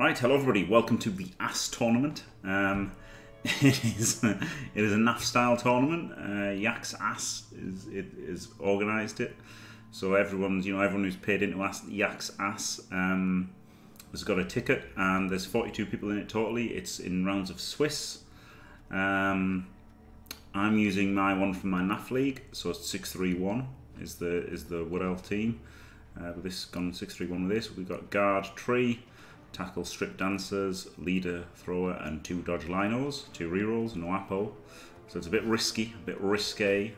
Right, hello everybody. Welcome to the Ass tournament. Um, it is it is a NAF style tournament. Uh, Yaks Ass is it is organised it, so everyone's you know everyone who's paid into AS, Yaks Ass um, has got a ticket, and there's 42 people in it totally. It's in rounds of Swiss. Um, I'm using my one from my NAF league, so it's 631 is the is the Wood Elf team. Uh, this gone 631 with this, we've got guard tree tackle strip dancers, leader, thrower, and two dodge linos, two rerolls, no apo. So it's a bit risky, a bit risque.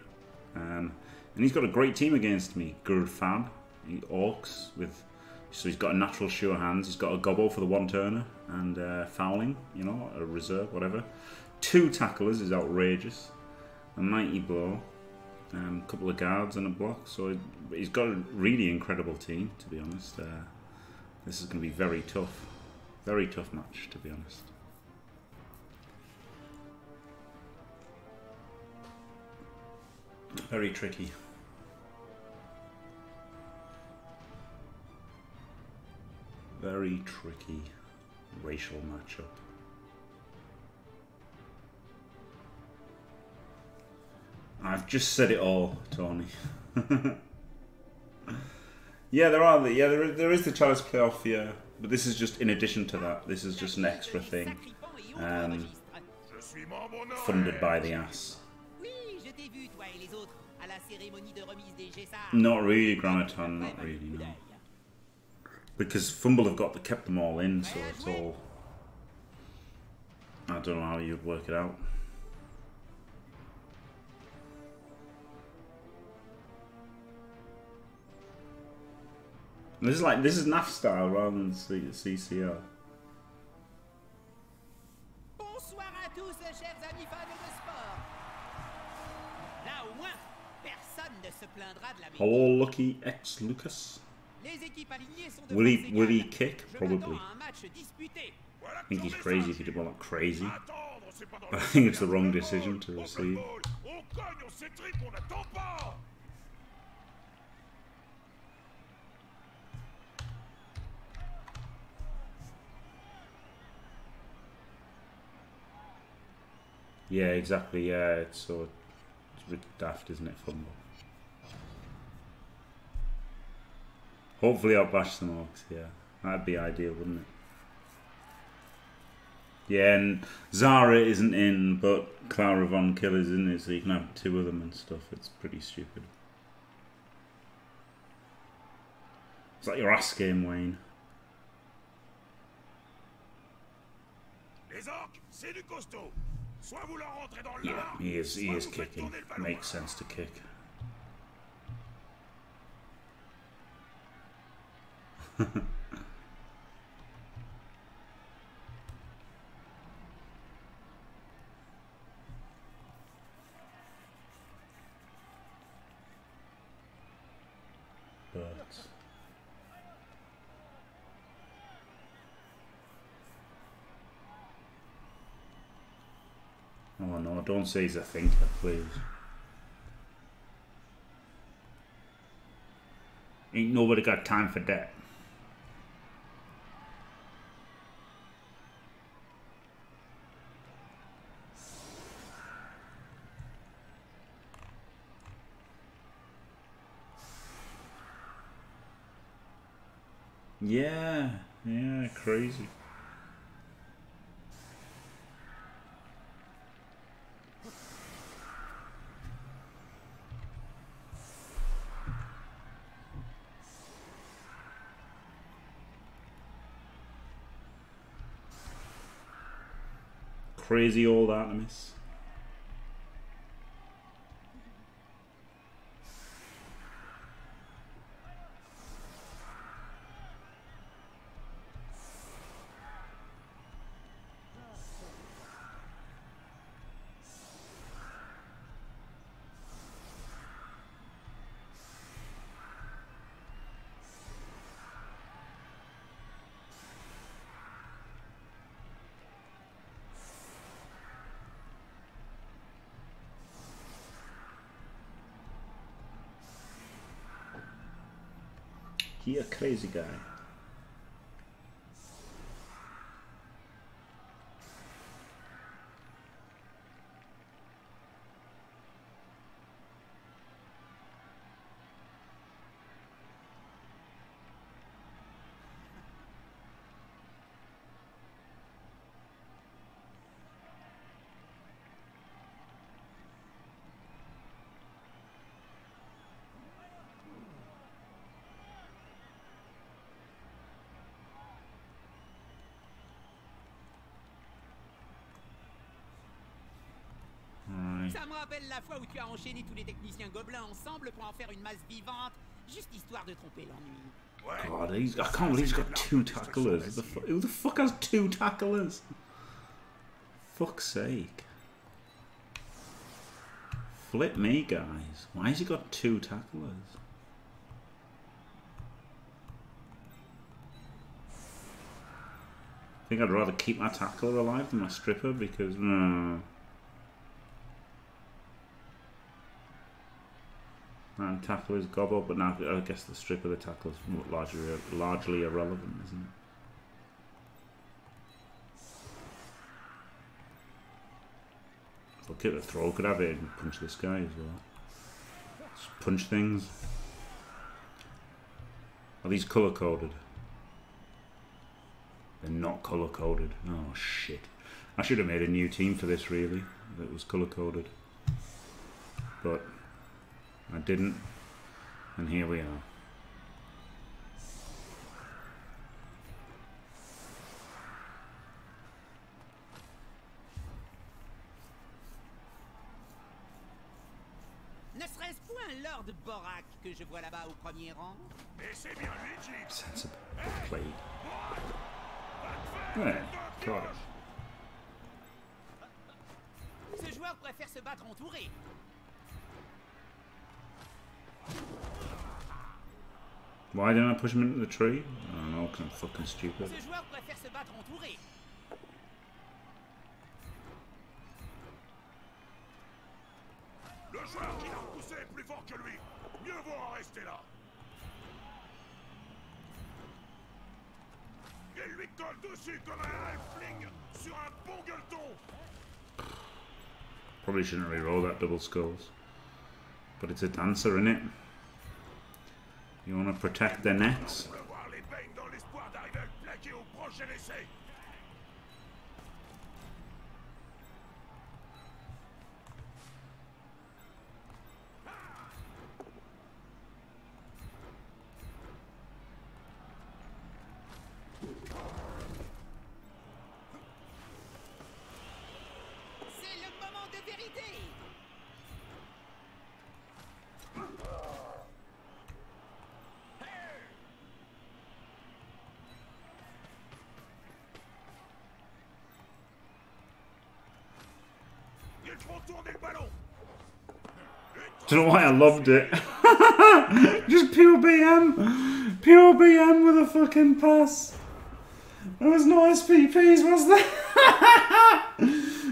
Um, and he's got a great team against me. Gurd Fab, he orcs with. So he's got a natural sure hands. He's got a gobble for the one turner and uh, fouling, you know, a reserve, whatever. Two tacklers is outrageous. A mighty blow. A um, couple of guards and a block. So he's got a really incredible team, to be honest. Uh, this is going to be very tough. Very tough match, to be honest. Very tricky. Very tricky racial matchup. I've just said it all, Tony. Yeah, there are. The, yeah, there, there is the Chalice playoff. Yeah, but this is just in addition to that. This is just an extra thing, um, funded by the ass. Not really, Graniton. Not really. No. Because Fumble have got the, kept them all in, so it's all. I don't know how you'd work it out. This is like this is NAF style rather than C CCL. Bonsoir à tous, chers amis fans de sport. Là au moins, personne ne se plaindra de la Hello, lucky ex Lucas. Les équipes alignées sont Will he will he kick? Probably. m'attends à un match disputé. I think he's crazy if he did well, not crazy. I think it's the wrong decision to receive. Yeah, exactly. Yeah, it's so it's daft, isn't it? Fumble. Hopefully, I'll bash some orcs. Yeah, that'd be ideal, wouldn't it? Yeah, and Zara isn't in, but Karla Von Kill's in it, so you can have two of them and stuff. It's pretty stupid. It's like your ass game, Wayne. Les orques, c'est du costaud Soit vous leur rentrez dans Yeah, he is. He is kicking. tourner le ballon. Makes sense to kick. but oh Don't say he's a thinker, please. Ain't nobody got time for that. Yeah, yeah, crazy. Crazy old Artemis. A crazy guy. Rappelle la fois où tu as enchaîné tous les techniciens gobelins ensemble pour en faire une masse vivante, juste histoire de tromper l'ennui. God, he's, I can't believe he's got two tacklers. The who the fuck has two tacklers? Fuck's sake. Flip me, guys. Why has he got two tacklers? I think I'd rather keep my tackler alive than my stripper because. Uh, and tacklers gobble, but now I guess the strip of the tackler's largely largely irrelevant, isn't it? Look at the throw, could have it and punch this guy as well. Just punch things. Are these colour coded? They're not colour coded. Oh shit. I should have made a new team for this really, that was colour coded. But I didn't. And here we are. Ne serait-ce point Lord Borak que je vois là-bas au premier rang Et c'est bien lui, Jeeves. Sensible play. Ouais, got it. Ce joueur préfère se battre entouré. Why didn't I push him into the tree? I don't know, 'cause I'm fucking stupid. Ce joueur préfère se battre entouré. Le joueur qui l'a repoussé est plus fort que lui. Mieux vaut en rester là. Il lui colle dessus comme un halfling sur un bon gueuleton. Probably shouldn't re-roll that double skulls. But it's a dancer, in it? You want to protect their necks? Do you know why I loved it? Just pure BM! Pure BM with a fucking pass! There was no SPPs, was there?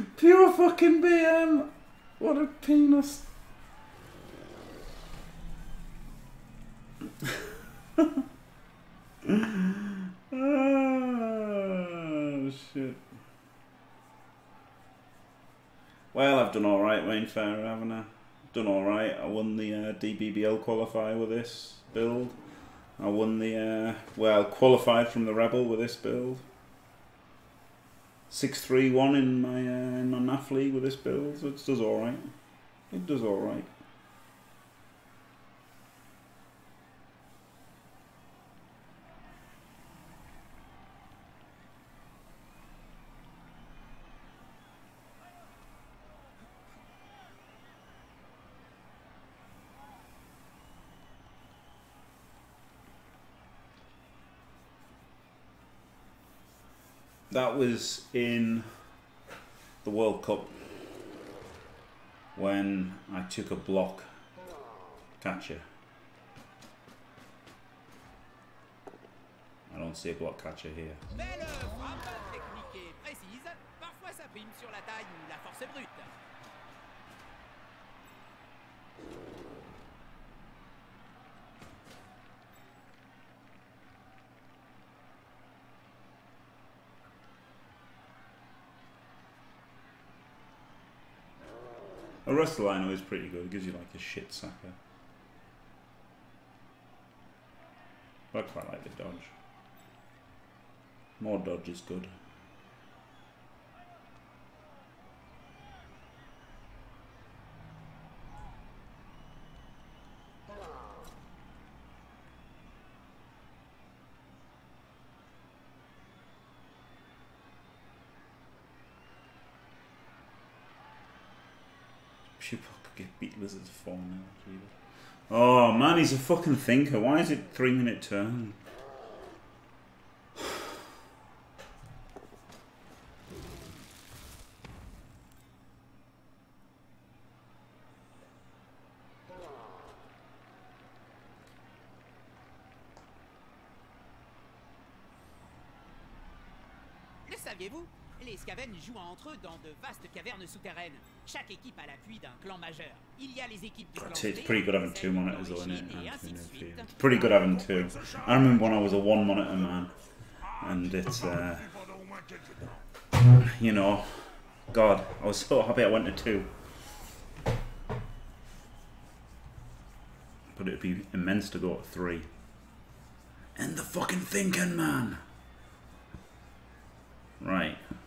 pure fucking BM! What a penis. oh, shit. Well, I've done alright, Wayne Fair, haven't I? Done alright. I won the uh, DBBL qualifier with this build. I won the, uh, well, qualified from the REBBL with this build. 6 3 1 in my, uh, in my NAF league with this build, so it does alright. It does alright. That was in the World Cup when I took a block catcher. I don't see a block catcher here. Belle frappe, technique et précise. Parfois ça prime sur la taille ou la force brute. A Rustlino is pretty good. It gives you like a shit sucker. But I quite like the dodge. More dodge is good. Pupil get beat Lizards 4 now. Oh man, he's a fucking thinker. Why is it three minute turn? Le saviez-vous Les Entre eux dans de vastes cavernes souterraines. Chaque équipe a l'appui d'un clan majeur. Il y a les équipes du clan It's, it's pretty good having two monitors though, isn't it? et ainsi de suite. It's pretty good having two. I remember when I was a one monitor man, and it's, uh, Pendant au moins quelques temps. you know, God, I was so happy I went to two. But it'd be immense to go to three. And the fucking thinking, man!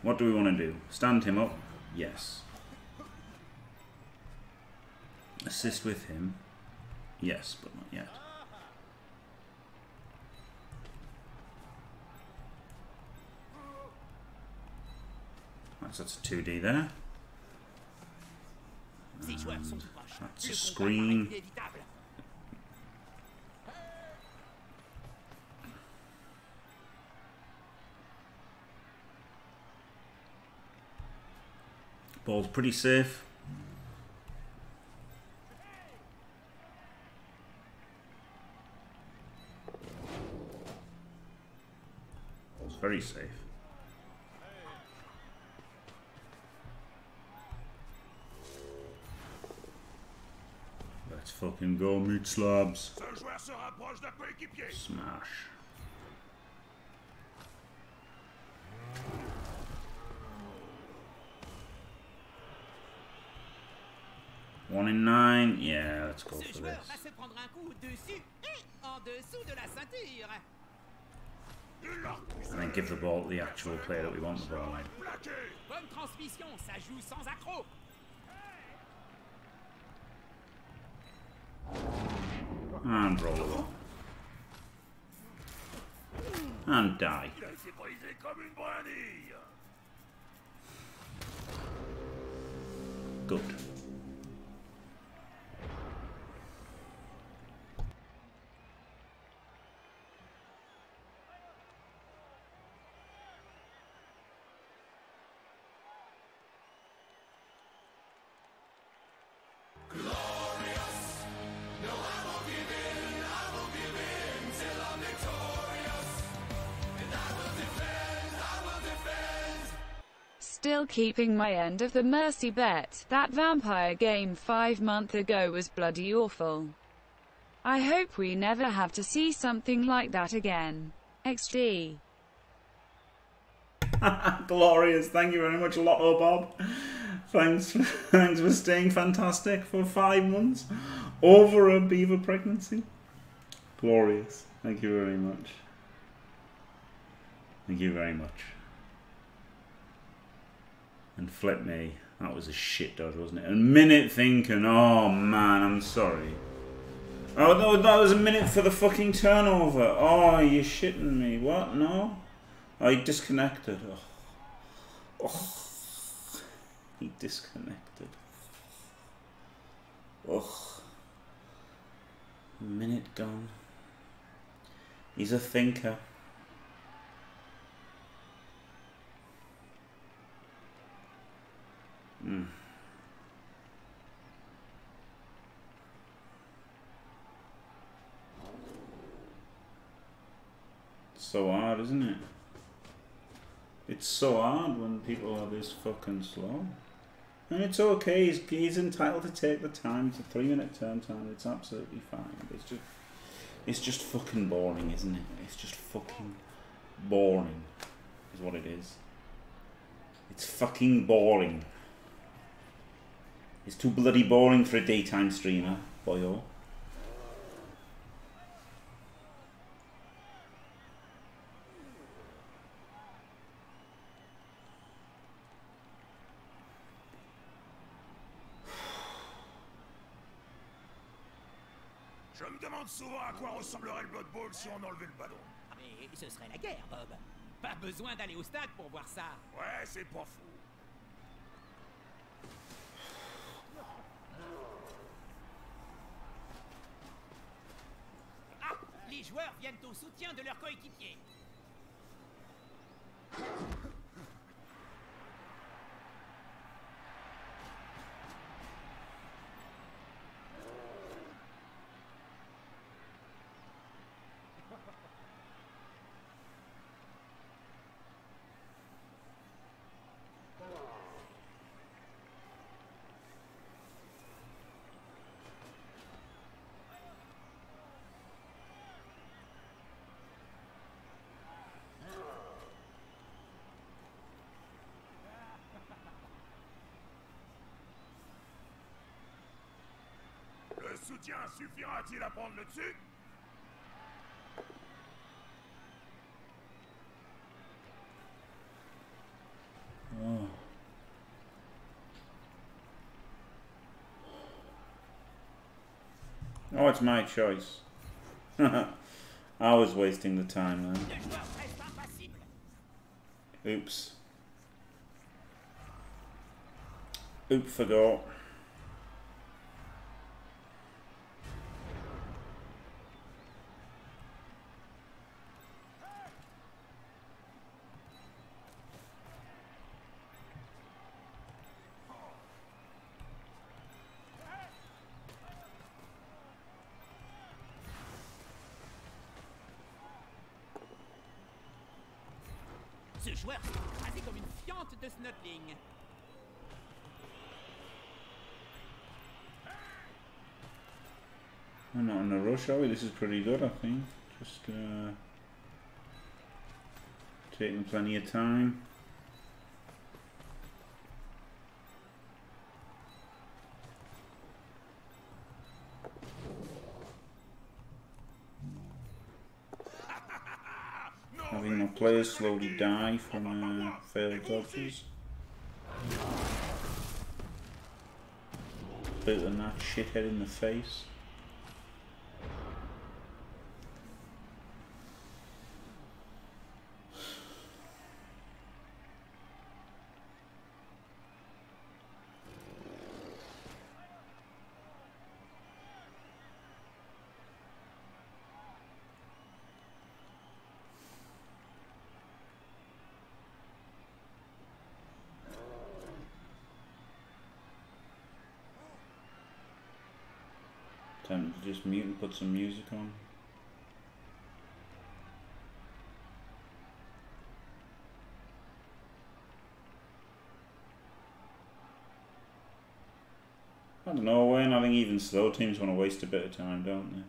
Right, what do we want to do? Stand him up? Yes. Assist with him? Yes, but not yet. That's, that's a 2D there. Ces joueurs sont tout proches. that's a screen. Ball's pretty safe. It's very safe. Let's fucking go, meat slabs. Ce joueur se rapproche d'un coéquipier. Smash. One in nine. Yeah, let's go for joueur this. va se prendre un coup au-dessus et en dessous de la ceinture. Il l'a repoussé. And then give the ball to the actual player that we want the ball. Plaqué. Bonne transmission, ça joue sans accroc. And roll the ball. And die. Il a été brisé comme une brindille. Good. Still keeping my end of the mercy bet. That vampire game five months ago was bloody awful. I hope we never have to see something like that again. XD. Glorious. Thank you very much, Lotto Bob. Thanks, thanks for staying fantastic for five months over a beaver pregnancy. Glorious. Thank you very much. Thank you very much. And flip me. That was a shit dodge, wasn't it? A minute thinking. Oh man, I'm sorry. Oh that was a minute for the fucking turnover. Oh, you're shitting me. What? No? Oh, he disconnected. Oh. oh. He disconnected. Oh. A minute gone. He's a thinker. Mm. So hard, isn't it? It's so hard when people are this fucking slow. And it's okay, he's, he's entitled to take the time. It's a three minute turn time, it's absolutely fine. It's just it's just fucking boring, isn't it? It's just fucking boring is what it is. It's fucking boring. It's too bloody boring for a daytime streamer, boyo. souvent à quoi ressemblerait le Blood si on enlevait le ballon. Mais ce serait la guerre, Bob. Pas besoin d'aller au stade pour voir ça. Ouais, c'est pas fou. Ah Les joueurs viennent au soutien de leurs coéquipiers. Soutien suffira-t-il à prendre le dessus Oh. Oh, it's my choice. I was wasting the time then. Oops. Oop, forgot. Ce joueur s'est écrasé comme une fiente de Snotling. We're not in a rush, are we? This is pretty good, I think. Just uh, taking plenty of time. Players slowly die from uh, failed dodges. Booting that shithead in the face. Time to just mute and put some music on. I don't know, Wayne. I think even slow teams want to waste a bit of time, don't they?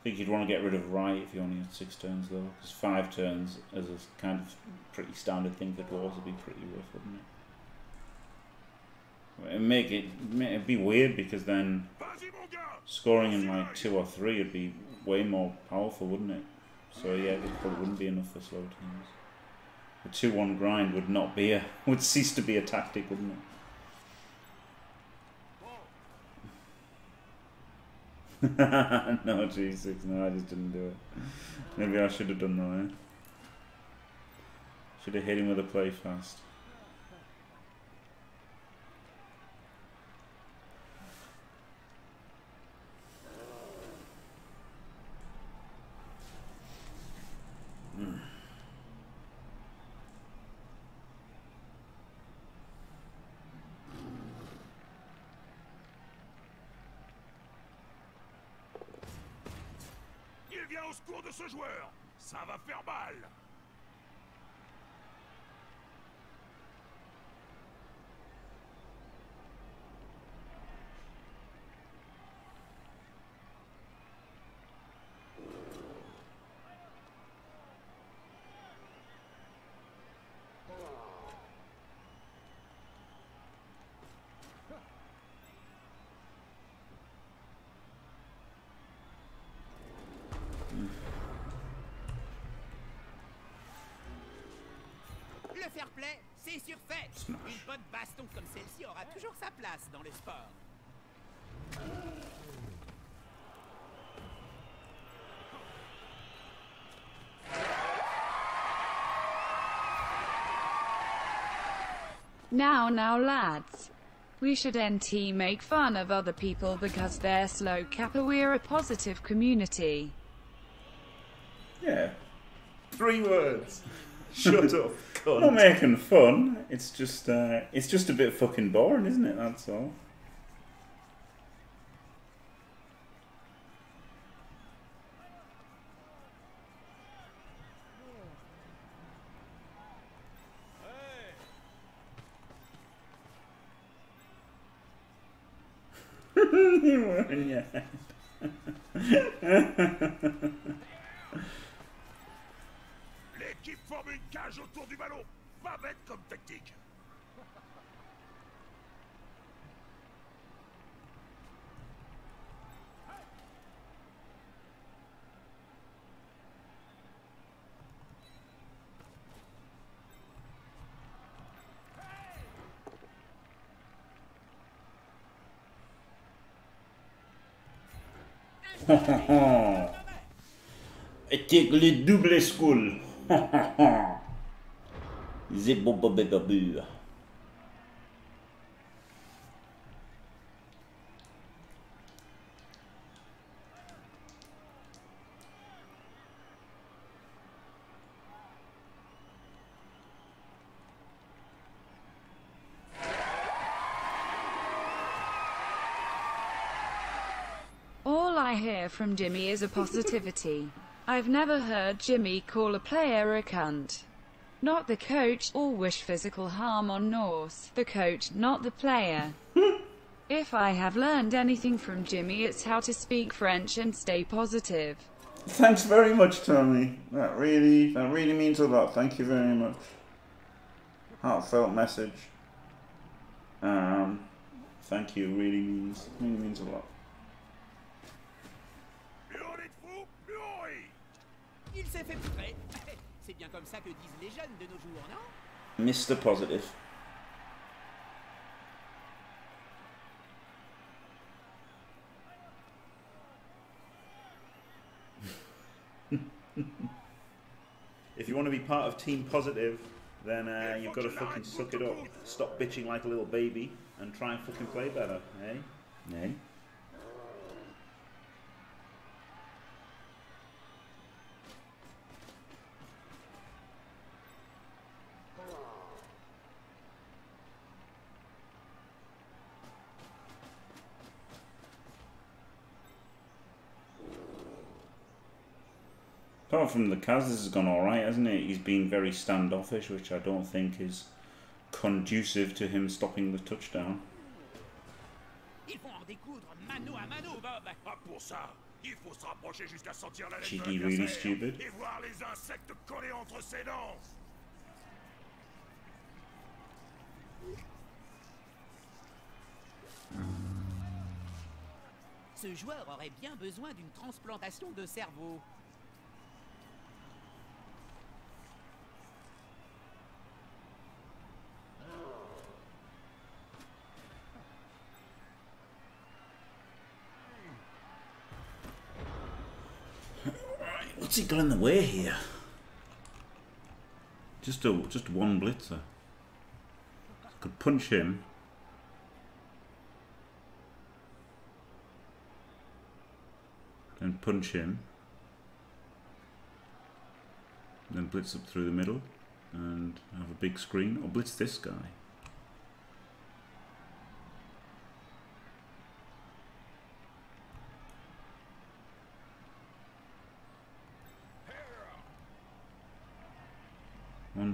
I think you'd want to get rid of right if you only had six turns though, because five turns as a kind of pretty standard thing for dwarves would be pretty rough, wouldn't it? It'd make it it'd be weird because then scoring in like two or three would be way more powerful, wouldn't it? So yeah, this probably wouldn't be enough for slow teams. The two-one grind would not be a would cease to be a tactic, wouldn't it? no G6, no, I just didn't do it. Maybe I should have done that. Eh? Should have hit him with a play fast. Fair play, c'est surfait. Smash. Une bonne baston comme celle-ci aura toujours sa place dans le sport. Now, now, lads. We should NT make fun of other people because they're slow kappa we're a positive community. Yeah. Three words. Shut up, Not making fun. It's just uh, it's just a bit fucking boring, isn't it? That's all. yeah. L'équipe forme une cage autour du ballon. Pas bête comme tactique. Attaque le double school. Zébobobébabur. All I hear from Jimmy is a positivity. I've never heard Jimmy call a player a cunt. Not the coach, or wish physical harm on Norse. The coach, not the player. if I have learned anything from Jimmy, it's how to speak French and stay positive. Thanks very much, Tony. That really, that really means a lot. Thank you very much. Heartfelt message. Um, thank you. Really means, really means a lot. Plus on est de fous, plus on rit. Il s'est fait prêt. C'est bien comme ça que disent les jeunes de nos jours, non Mr. Positive. If you want to be part of Team Positive, then uh, you've got to fucking suck it up. Stop bitching like a little baby and try and fucking play better, eh? Eh? Apart from the cas, this has gone alright, hasn't it? He's been very standoffish, which I don't think is conducive to him stopping the touchdown. Ils vont en découdre mano à mano, Bob. Pas pour ça. Il faut se rapprocher jusqu'à sentir la laine de Cheeky, really stupid. et voir les insectes collés entre ses dents. Ce joueur aurait bien besoin d'une transplantation de cerveau. What's he got in the way here? Just a just one blitzer. Could punch him. Then punch him. Then blitz up through the middle and have a big screen. Or blitz this guy. One,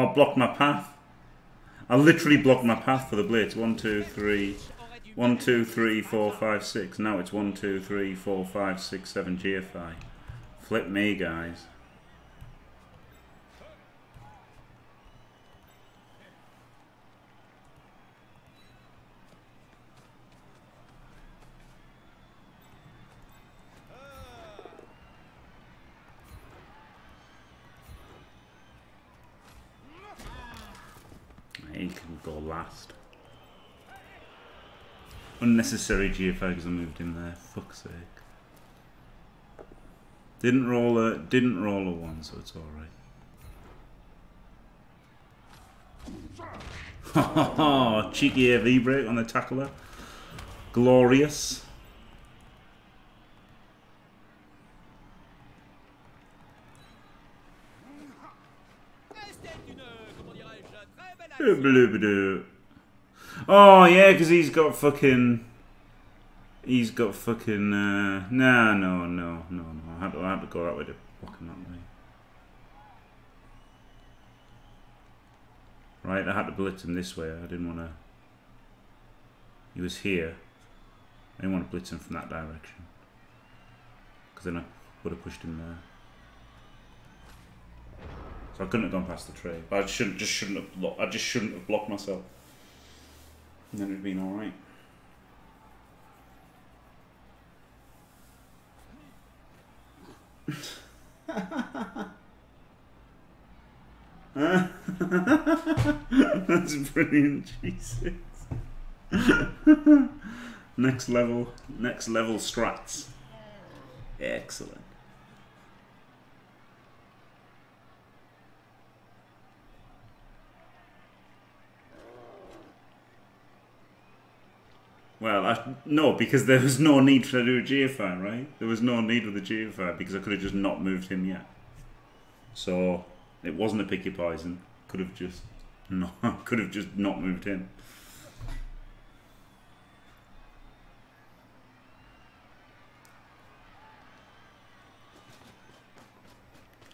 Oh, I blocked my path. I literally blocked my path for the blitz. One, two, three. One, two, three, four, five, six. Now it's one, two, three, four, five, six, seven GFI. Flip me, guys. He can go last. Unnecessary because I moved in there. Fuck's sake. Didn't roll a didn't roll a one, so it's alright. Ha ha cheeky AV break on the tackler. Glorious. C'était Oh yeah, because he's got fucking. He's got fucking. Uh, no, no, no, no, no. I had to, I to go that way to fucking that way. Right, I had to blitz him this way. I didn't want to. He was here. I didn't want to blitz him from that direction. Because then I would have pushed him there. So I couldn't have gone past the tree. But I shouldn't just shouldn't have I just shouldn't have blocked myself. Then it'd been alright. That's brilliant, Jesus. next level, next level strats. Excellent. Well, I, no, because there was no need to do a GFI, right? There was no need of the GFI because I could have just not moved him yet. So it wasn't a picky poison. Could have just no, could have just not moved him.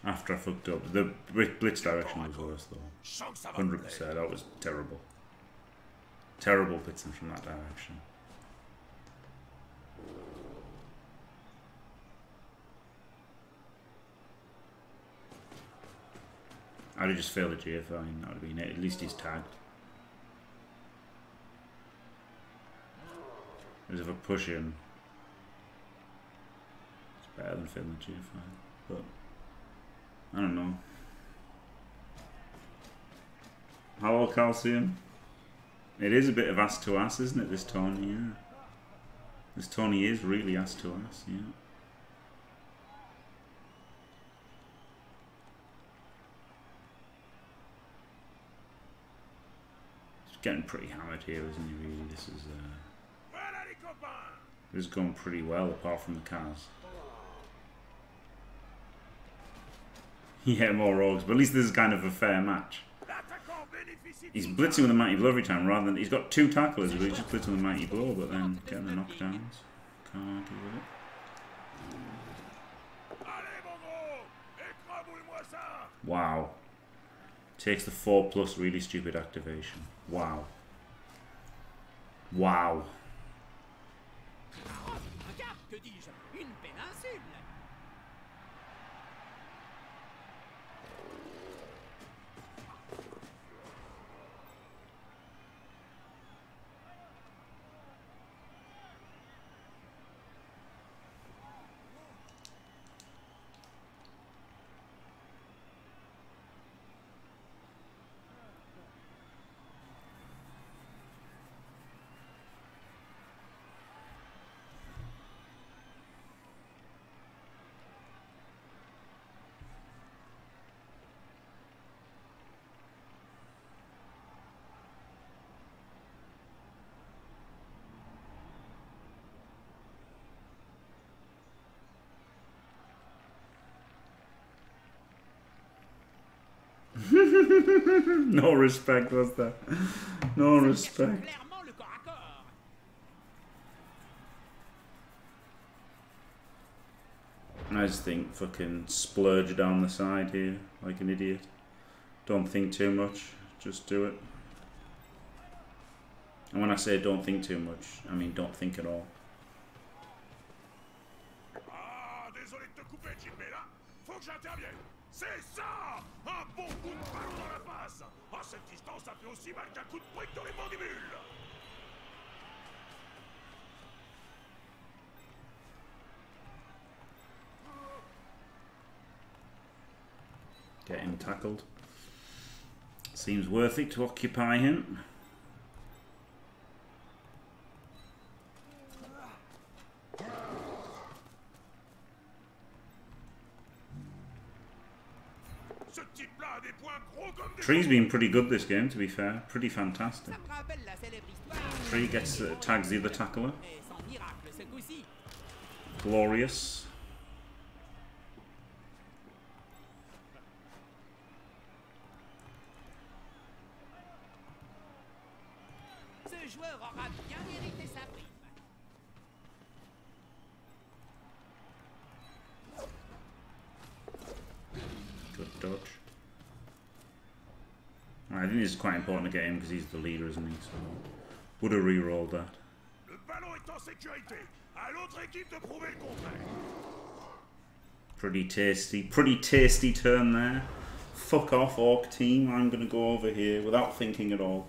After I fucked up, the blitz direction was worse though. Hundred percent. That was terrible. Terrible blitzing from that direction. I'd have just failed a GFI and that would have been it. At least he's tagged. Whereas if I push him, it's better than failing the GFI. But I don't know. Hello, Calcium. It is a bit of ass to ass, isn't it, this Tony? Yeah. This Tony is really ass to ass, yeah. Getting pretty hammered here, isn't he, really? This is, uh, this is going pretty well, apart from the cars. Yeah, more rogues, but at least this is kind of a fair match. He's blitzing with a mighty blow every time rather than he's got two tacklers, but he's just blitzing with a mighty blow, but then getting the knockdowns. Can't argue with it. Wow. Takes the 4 plus really stupid activation. Wow. Wow. Oh, un cap, que dis-je Une péninsule No respect, was that? No respect. clairement le corps à corps I just think fucking splurge down the side here like an idiot. Don't think too much, just do it. And when I say don't think too much, I mean don't think at all. Ah, désolé de te couper, Jim, mais là, faut que j'intervienne. C'est ça Un bon coup de ballon cette distance, ça fait aussi mal qu'un coup de dans les mandibules Getting tackled. Seems worth it to occupy him. Tree's been pretty good this game, to be fair. Pretty fantastic. Tree gets uh, tags the other tackler. Glorious. Ce joueur aura bien mérité sa prime. Good dodge. I think this is quite important to get him because he's the leader, isn't he? So would have re-rolled that. Le ballon est en sécurité. À l'autre équipe de prouver le contraire. Pretty tasty, pretty tasty turn there. Fuck off, Orc team. I'm gonna go over here without thinking at all.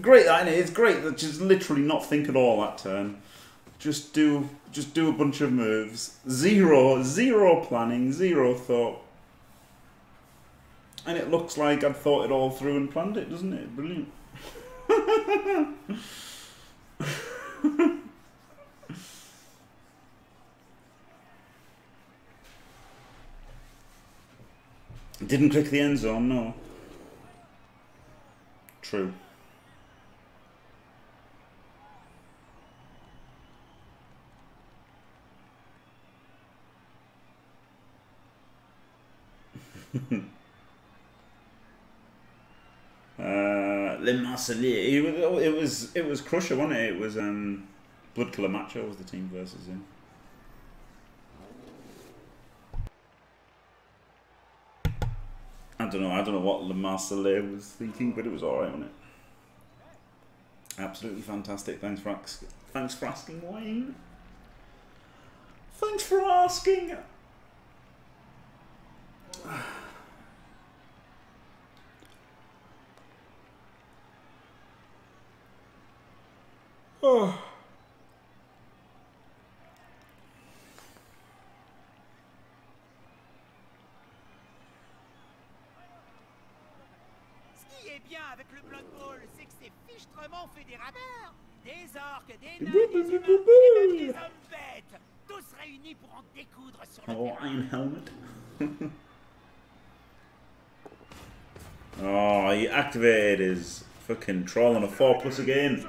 Great, that innit? It's great that just literally not think at all that turn. Just do, just do a bunch of moves. Zero, zero planning, zero thought. And it looks like I'd thought it all through and planned it, doesn't it? Brilliant. Didn't click the end zone, no. True. uh, Le Marseillais. It was, it was Crusher, wasn't it? It was um, Blood Killer Macho was the team versus him. I don't know. I don't know what Le Marseillais was thinking, but it was alright, wasn't it? Absolutely fantastic. Thanks for asking. thanks for asking, Wayne. Thanks for asking. Oh. Ce qui est bien avec le Blood Bowl, c'est que c'est fichtrement fédérateur. Des orques, des nains, des bouh, humains, bouh, bouh, et même des hommes bêtes. Tous réunis pour en découdre sur le Oh, terrain. Iron Helmet. oh, he activated his fucking troll on a 4 plus again.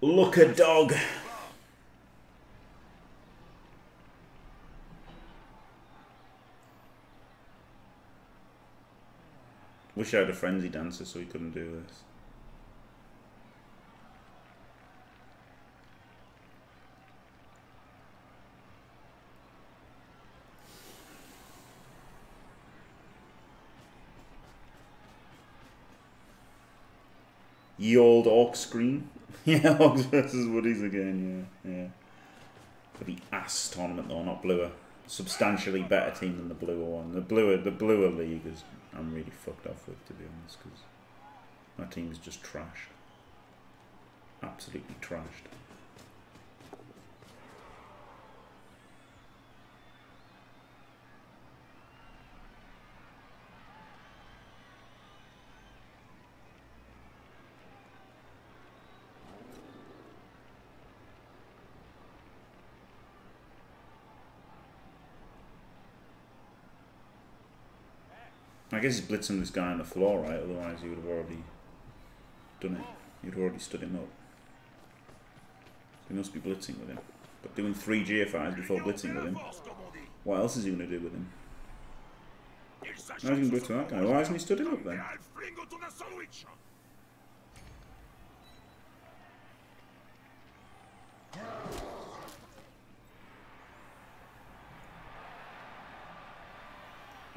Look a dog. Wish I had a frenzy dancer so he couldn't do this. Ye old orc scream. yeah, orcs versus woodies again, yeah, yeah. For the ass tournament though, not bluer. Substantially better team than the bluer one. The bluer, the bluer league is I'm really fucked off with to be honest because my team is just trashed. Absolutely trashed. I guess he's blitzing this guy on the floor, right? Otherwise, he would have already done it. He'd already stood him up. He must be blitzing with him. But doing three GFIs before blitzing with him. What else is he going to do with him? Il s'achète How's he going to blitz with that guy? Why hasn't he stood him up then? un fling autour d'un sandwich.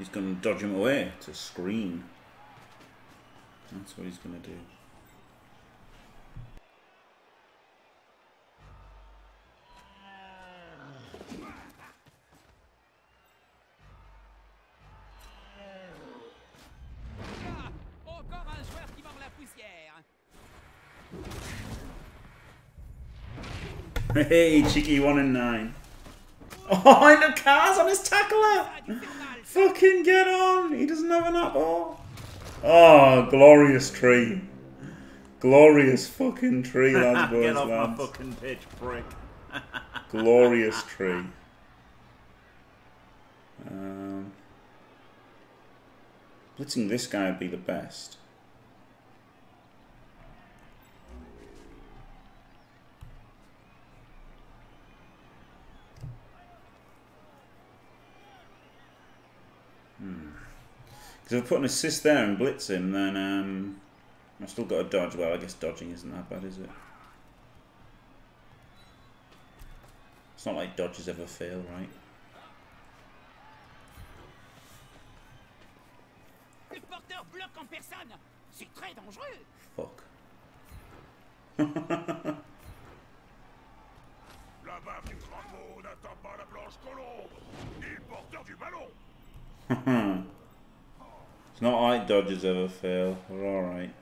He's going to dodge him away to screen. That's what he's going to do. Hey, cheeky one and nine. Oh, and the cas on his tackler. Fucking get on. He doesn't have an apo. Oh, glorious tree. Glorious fucking tree, lads, boys, Get off my fucking pitch, prick. Glorious tree. Um, blitzing this guy would be the best. Because if I put an assist there and blitz him, then um, I've still got a dodge. Well, I guess dodging isn't that bad, is it? It's not like dodges ever fail, right? Le It's not like dodges ever fail. We're alright.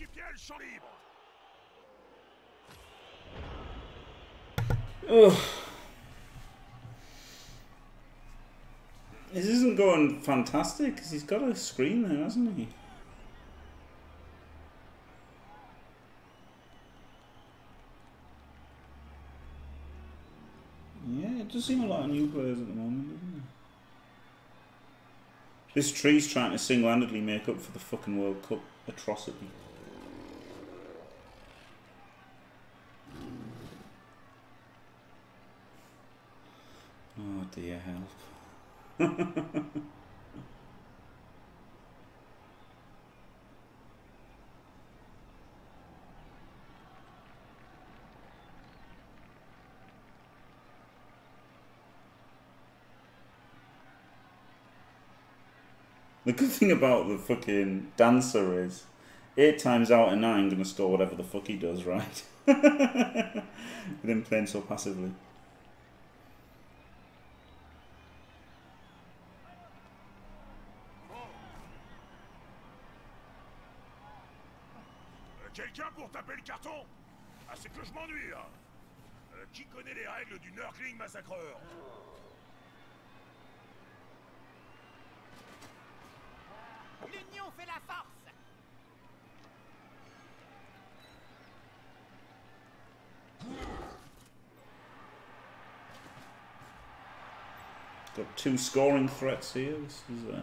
Libre This isn't going fantastic because he's got a screen there, hasn't he? Yeah, it does seem a lot of new players at the moment, doesn't it? This tree's trying to single-handedly make up for the fucking World Cup atrocity. Help. The good thing about the fucking dancer is eight times out of nine gonna score whatever the fuck he does, right? With him playing so passively. Taper le carton Ah, c'est que je m'ennuie, hein Euh, Qui connaît les règles du Nurgling massacreur? L'union fait la force. Got two scoring threats here. This is, uh,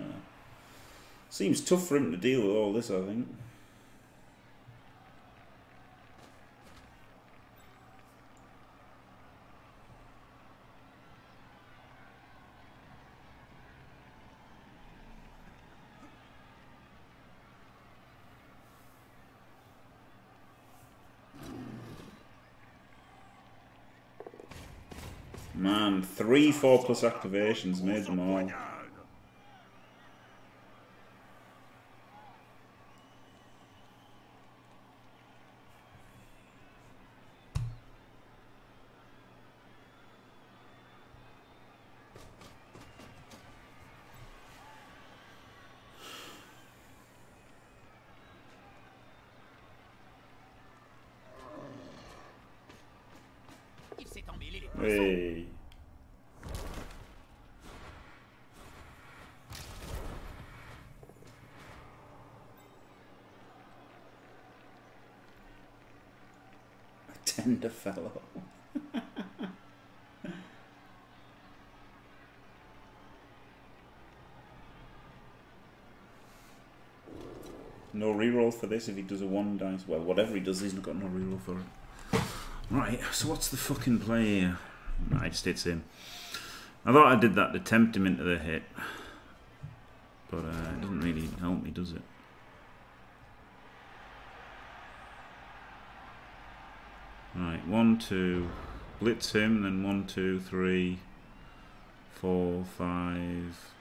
seems tough for him to deal with all this, I think. Man, three four plus activations made them all. Poignade. Hey. A fellow. no reroll for this if he does a one dice. Well, whatever he does, he's not got no reroll for it. Right, so what's the fucking play here? I just hits him. I thought I did that to tempt him into the hit. But uh, it doesn't really help me, does it? Right, one, two, blitz him, then one, two, three, four, five,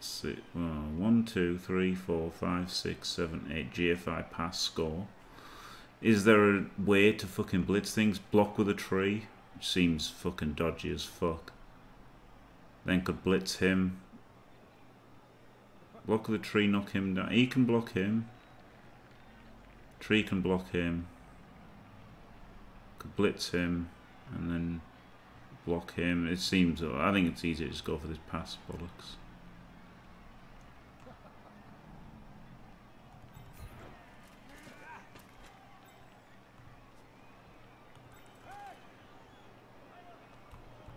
six, well, one, two, three, four, five, six, seven, eight, GFI pass score. Is there a way to fucking blitz things? Block with a tree? Seems fucking dodgy as fuck. Then could blitz him. Block with a tree, knock him down. He can block him. Tree can block him. Could blitz him and then block him. It seems, I think it's easier to just go for this pass bollocks.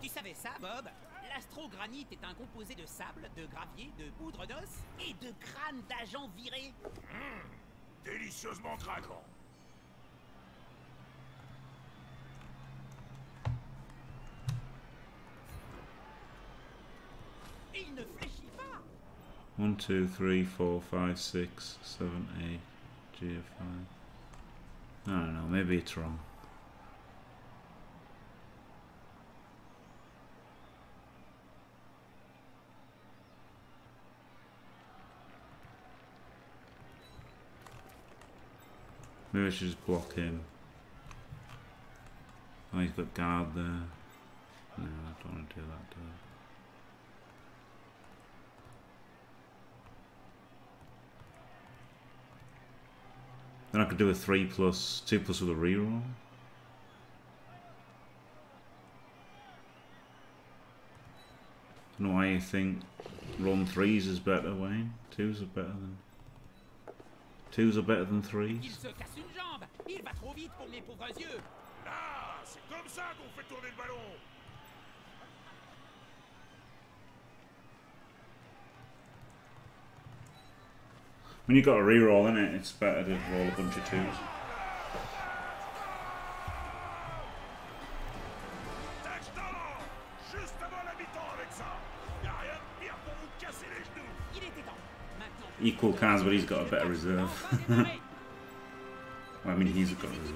Tu savais ça, Bob L'astrogranite est un composé de sable, de gravier, de poudre d'os et de crâne d'agents virés. Mmh, délicieusement craquant. Et il ne fléchit pas 1, 2, 3, 4, 5, 6, 7, 8, GF5. I don't know, maybe it's wrong. Maybe I should just block him. Oh, he's got guard there. No, I don't want to do that, do I? Then I could do a 3 plus, 2 plus with a reroll. Don't know why you think run 3s is better, Wayne. 2s are better than... 2s are better than 3s. Il se casse une jambe Il va trop vite pour mes pauvres yeux Là, c'est comme ça qu'on fait tourner le ballon. When you've got a reroll in it, it's better to roll a bunch of 2s. Touchdown Juste avant la mi-temps avec ça. Y'a rien de pire pour vous casser les genoux. Il était temps Maintenant... Equal cas, but he's got a better reserve. Well, I mean, he's got a reserve.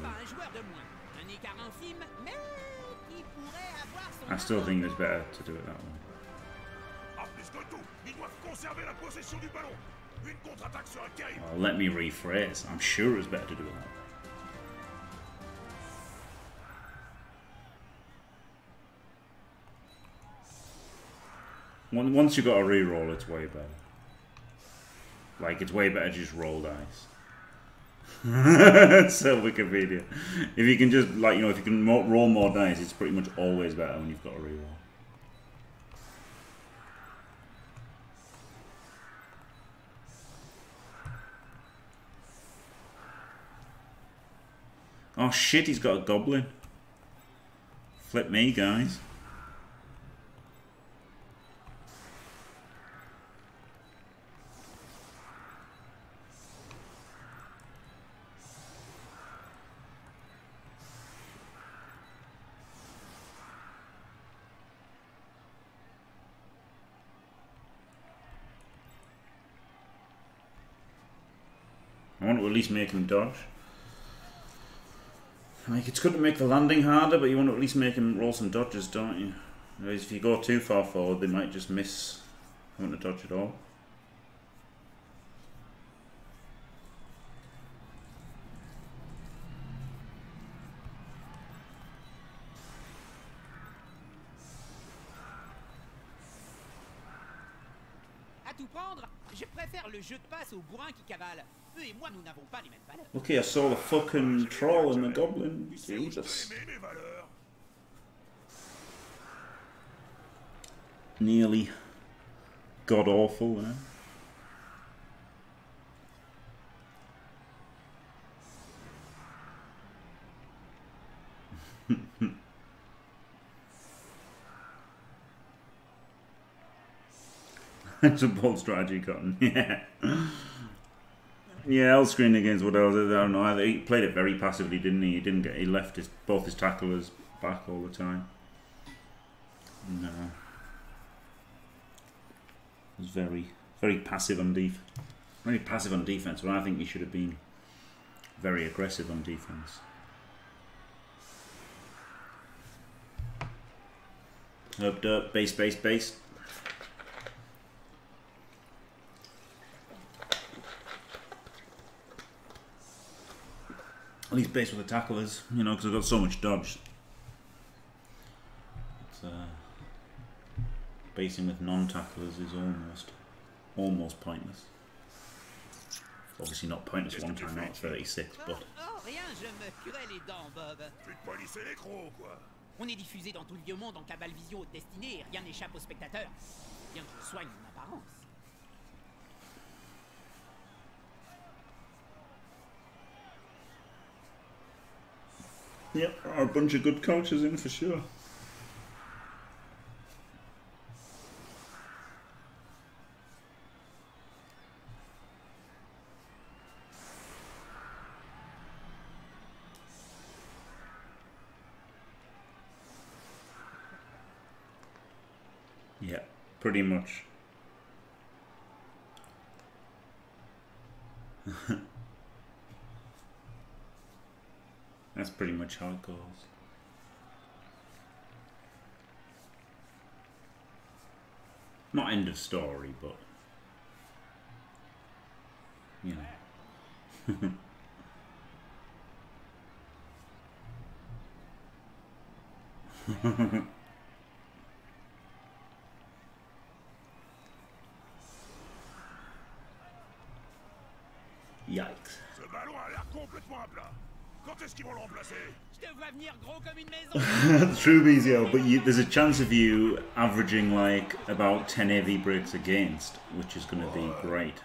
I still think it's better to do it that way. Well, let me rephrase. I'm sure it's better to do it that way. Once you've got a re-roll, it's way better. Like it's way better to just roll dice. so Wikipedia. If you can just like you know if you can roll more dice, it's pretty much always better when you've got a re-roll. Oh shit, he's got a goblin. Flip me, guys. I want to at least make him dodge. Like, it's good to make the landing harder, but you want to at least make him roll some dodges, don't you? Otherwise, if you go too far forward, they might just miss I want to dodge at all. Je préfère le jeu de passe au bourrin qui cavale. Eux et moi, nous n'avons pas les mêmes valeurs. Okay, I saw the fucking troll and the goblin. Jesus. Nearly god awful, eh? It's a bold strategy, Cotton. Yeah. Yeah, L screen against what else? I don't know. He played it very passively, didn't he? He didn't get. He left his both his tacklers back all the time. No. He was very, very passive on def. Very passive on defense. When I think he should have been very aggressive on defense. Up, up, base, base, base. At least base with the tacklers, you know, because I've got so much dodge. It's, uh, basing with non-tacklers is almost, almost pointless. Obviously not pointless one time out 36, Oh, but. On est diffusé dans tout le vieux monde en Cabalvision destinée et rien n'échappe aux spectateurs. Bien que je soigne mon apparence. Yep, a bunch of good coaches in for sure. Yeah, pretty much. That's pretty much how it goes. Not end of story, but you know. Yikes. Ce ballon a l'air complètement à plat. Quand est-ce qu'ils vont le remplacer Je te vois venir gros comme une maison. True Bezio, but you, there's a chance of you averaging like about 10 AV breaks against, which is going to be great.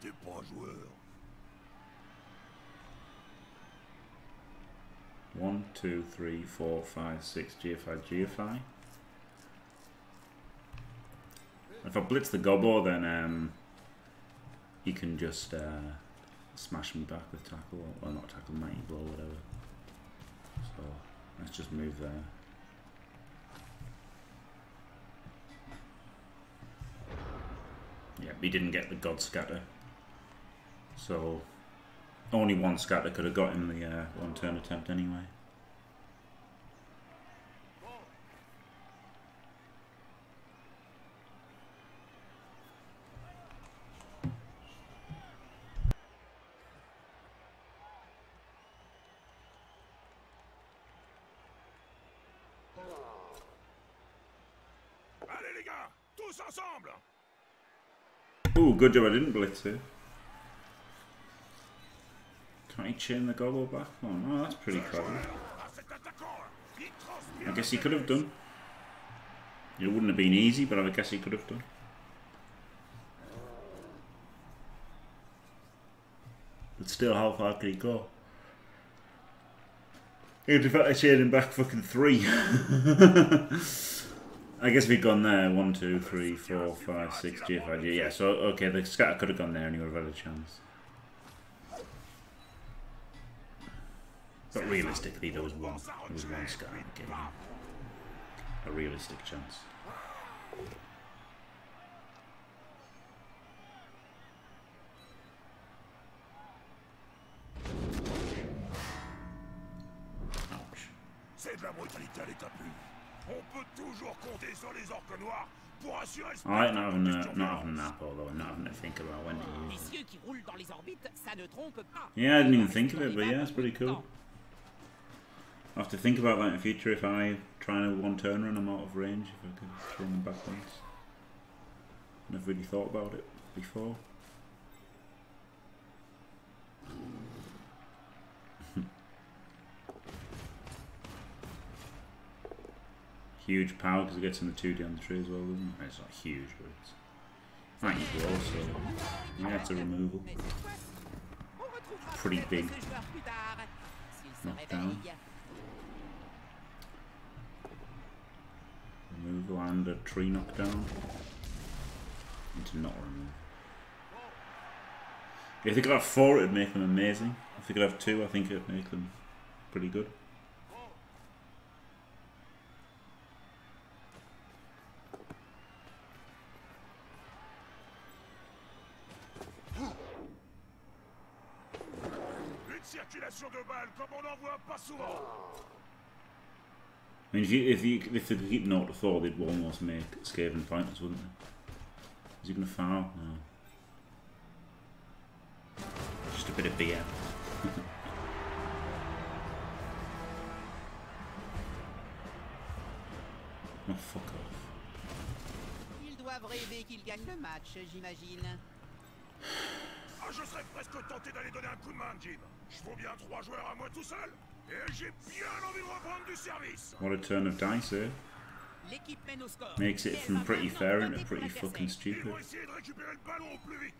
T'es pas un joueur. One, two, three, four, five, six, GFI, GFI. If I blitz the gobbo, then um, you can just uh, smash me back with tackle, or, or not tackle, mighty blow, whatever. So let's just move there. Yeah, we didn't get the god scatter, so only one scatter could have got him the uh, one turn attempt anyway. Allez les gars, tous ensemble Good job I didn't blitz it. Can't he chain the gobble back? Oh no, that's pretty clever. I guess he could have done. It wouldn't have been easy, but I guess he could have done. But still, how far could he go? He'd have had to chain him back fucking three. I guess he'd gone there, one, two, three, four, five, six, GFI, yeah, so okay, the scatter could have gone there and he would have had a chance. But realistically, there was one, there was one scatter in the game. A realistic chance. Ouch. C'est de la brutalité à l'état pur. On peut toujours compter sur les orques noirs pour assurer ce Alright, not having a, not having an apo, although not having to think about when to ah, use it. qui roulent dans les orbites, ça ne trompe pas. Yeah, I didn't even think of it, but yeah, it's pretty cool. I'll have to think about that in the future if I try and one turner and I'm out of range, if I could throw them backwards. Never really thought about it before. Huge power because it gets in the 2D on the tree as well, doesn't it? It's not huge, but it's might as well, so yeah, it's a removal. Pretty big. Knockdown. Removal and a tree knockdown. Into not remove. If they could have four, it'd make them amazing. If they could have two, I think it'd make them pretty good. Une circulation de balles comme on n'en voit pas souvent. I mean, if you if you if they could keep naught to four, they'd almost make Skaven pointless, wouldn't they? Is he gonna foul? No. Just a bit of beer. oh fuck off. Ils doivent rêver qu'ils gagnent le match, j'imagine. Ah, je serais presque tenté d'aller donner un coup de main, Jim. Je vaux bien trois joueurs à moi tout seul. Et j'ai bien envie de reprendre du service. What a turn of dice, eh? L'équipe mène au score. Makes it from pretty maintenant fair into pretty l'adversaire. fucking Ils stupid. vont essayer de récupérer le ballon au plus vite.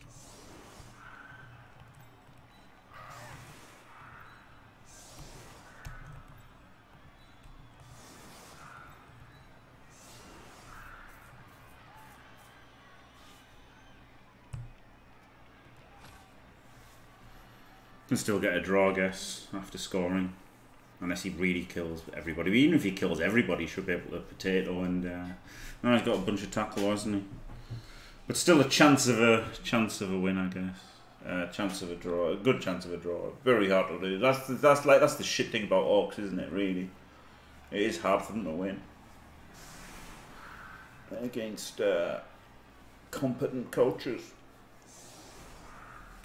Can still get a draw, I guess, after scoring. Unless he really kills everybody. But even if he kills everybody, he should be able to potato and. Uh, no, he's got a bunch of tackle, hasn't he? But still, a chance of a chance of a win, I guess. Uh, chance of a draw, a good chance of a draw. Very hard to do. That's the, that's like that's the shit thing about Orcs, isn't it? Really, it is hard for them to win against uh, competent coaches.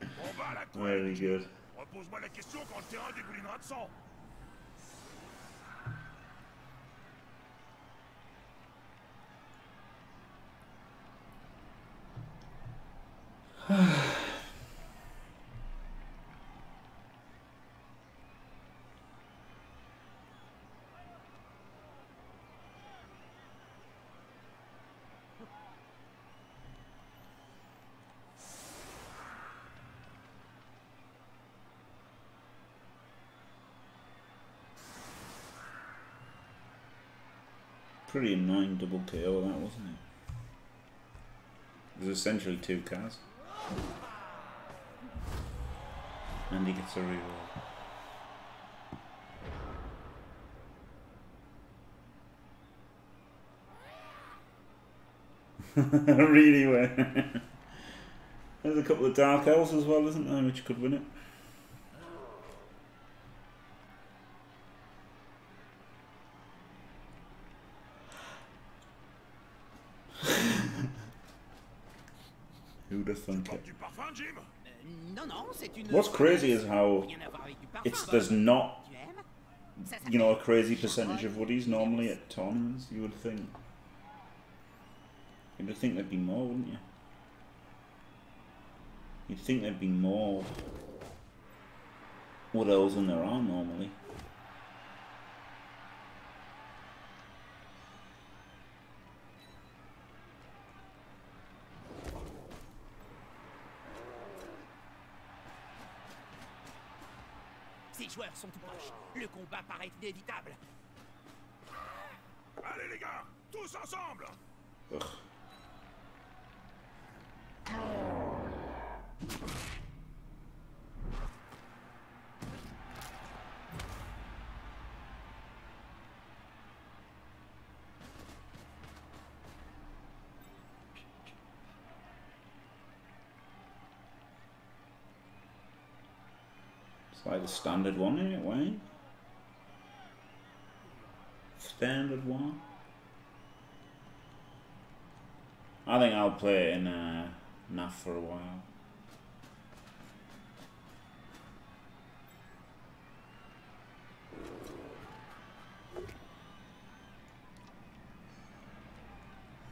On va à la couette. Very good. Repose-moi la question quand le terrain dégoulinera de sang. Pretty annoying double KO that, wasn't it? Was essentially two cas. And he gets a reroll. really well. There's a couple of dark elves as well, isn't there, which could win it. Who'd have thunk it? Du parfum, Jim Euh, Non, non, Euh, c'est une. What's crazy is how Rien à voir avec du parfum, it's there's not Tu aimes Ça you know a crazy percentage of woodies normally at tournaments. You would think. You'd think there'd be more, wouldn't you? You'd think there'd be more wood elves than there are normally. Sont tout proches. Le combat paraît inévitable. Allez les gars, tous ensemble. Like the standard one, isn't it, Wayne? Standard one. I think I'll play it in uh, NAF for a while.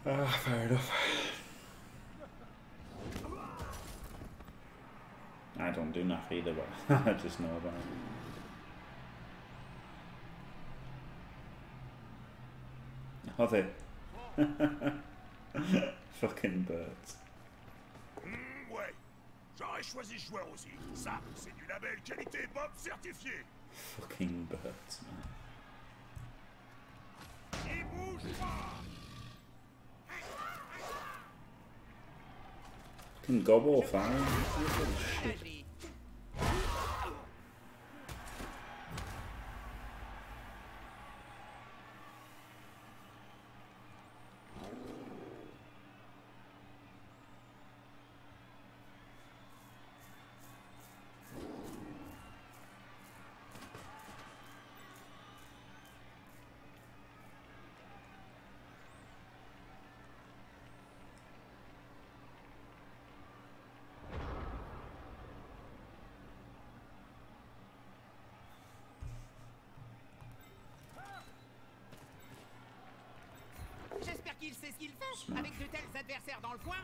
Ah, fair enough. I don't do NAF either, but I just know about it. Are they? Fucking birds. Mm, J'aurais choisi joueur aussi. Ça, c'est du label qualité Bob certifié. Fucking birds, man. Il bouge pas. Fucking gobble fire. Agis. Qu'il sait ce qu'il fait avec de tels adversaires dans le coin.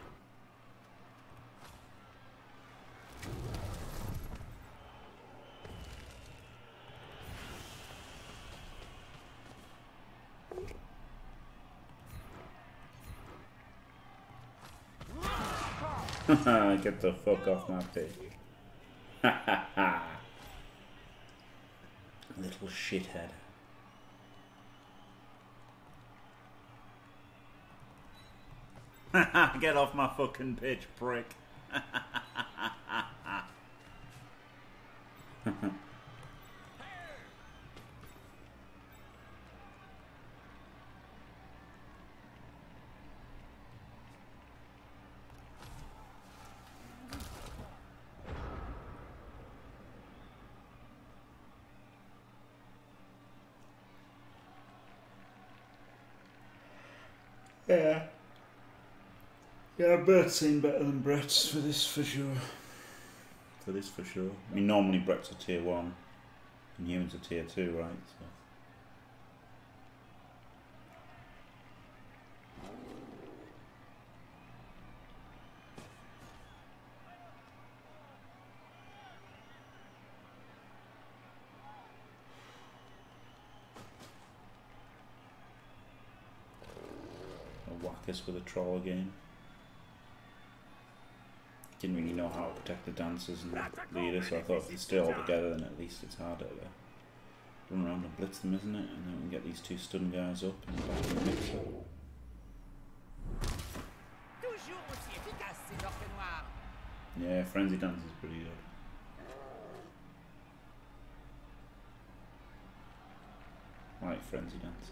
Get the fuck off my page. Little shithead. Get off my fucking pitch, prick. Yeah. Yeah, Bert's seen better than Brett's for this for sure. For this for sure. I mean, normally Brett's a tier 1 and humans a tier 2, right? So. With a troll again. Didn't really know how to protect the dancers and the leader, so I thought if they stay all together, then at least it's harder to run around and blitz them, isn't it? And then we can get these two stun guys up and back in the mixer. Yeah, Frenzy Dance is pretty good. I like Frenzy Dance.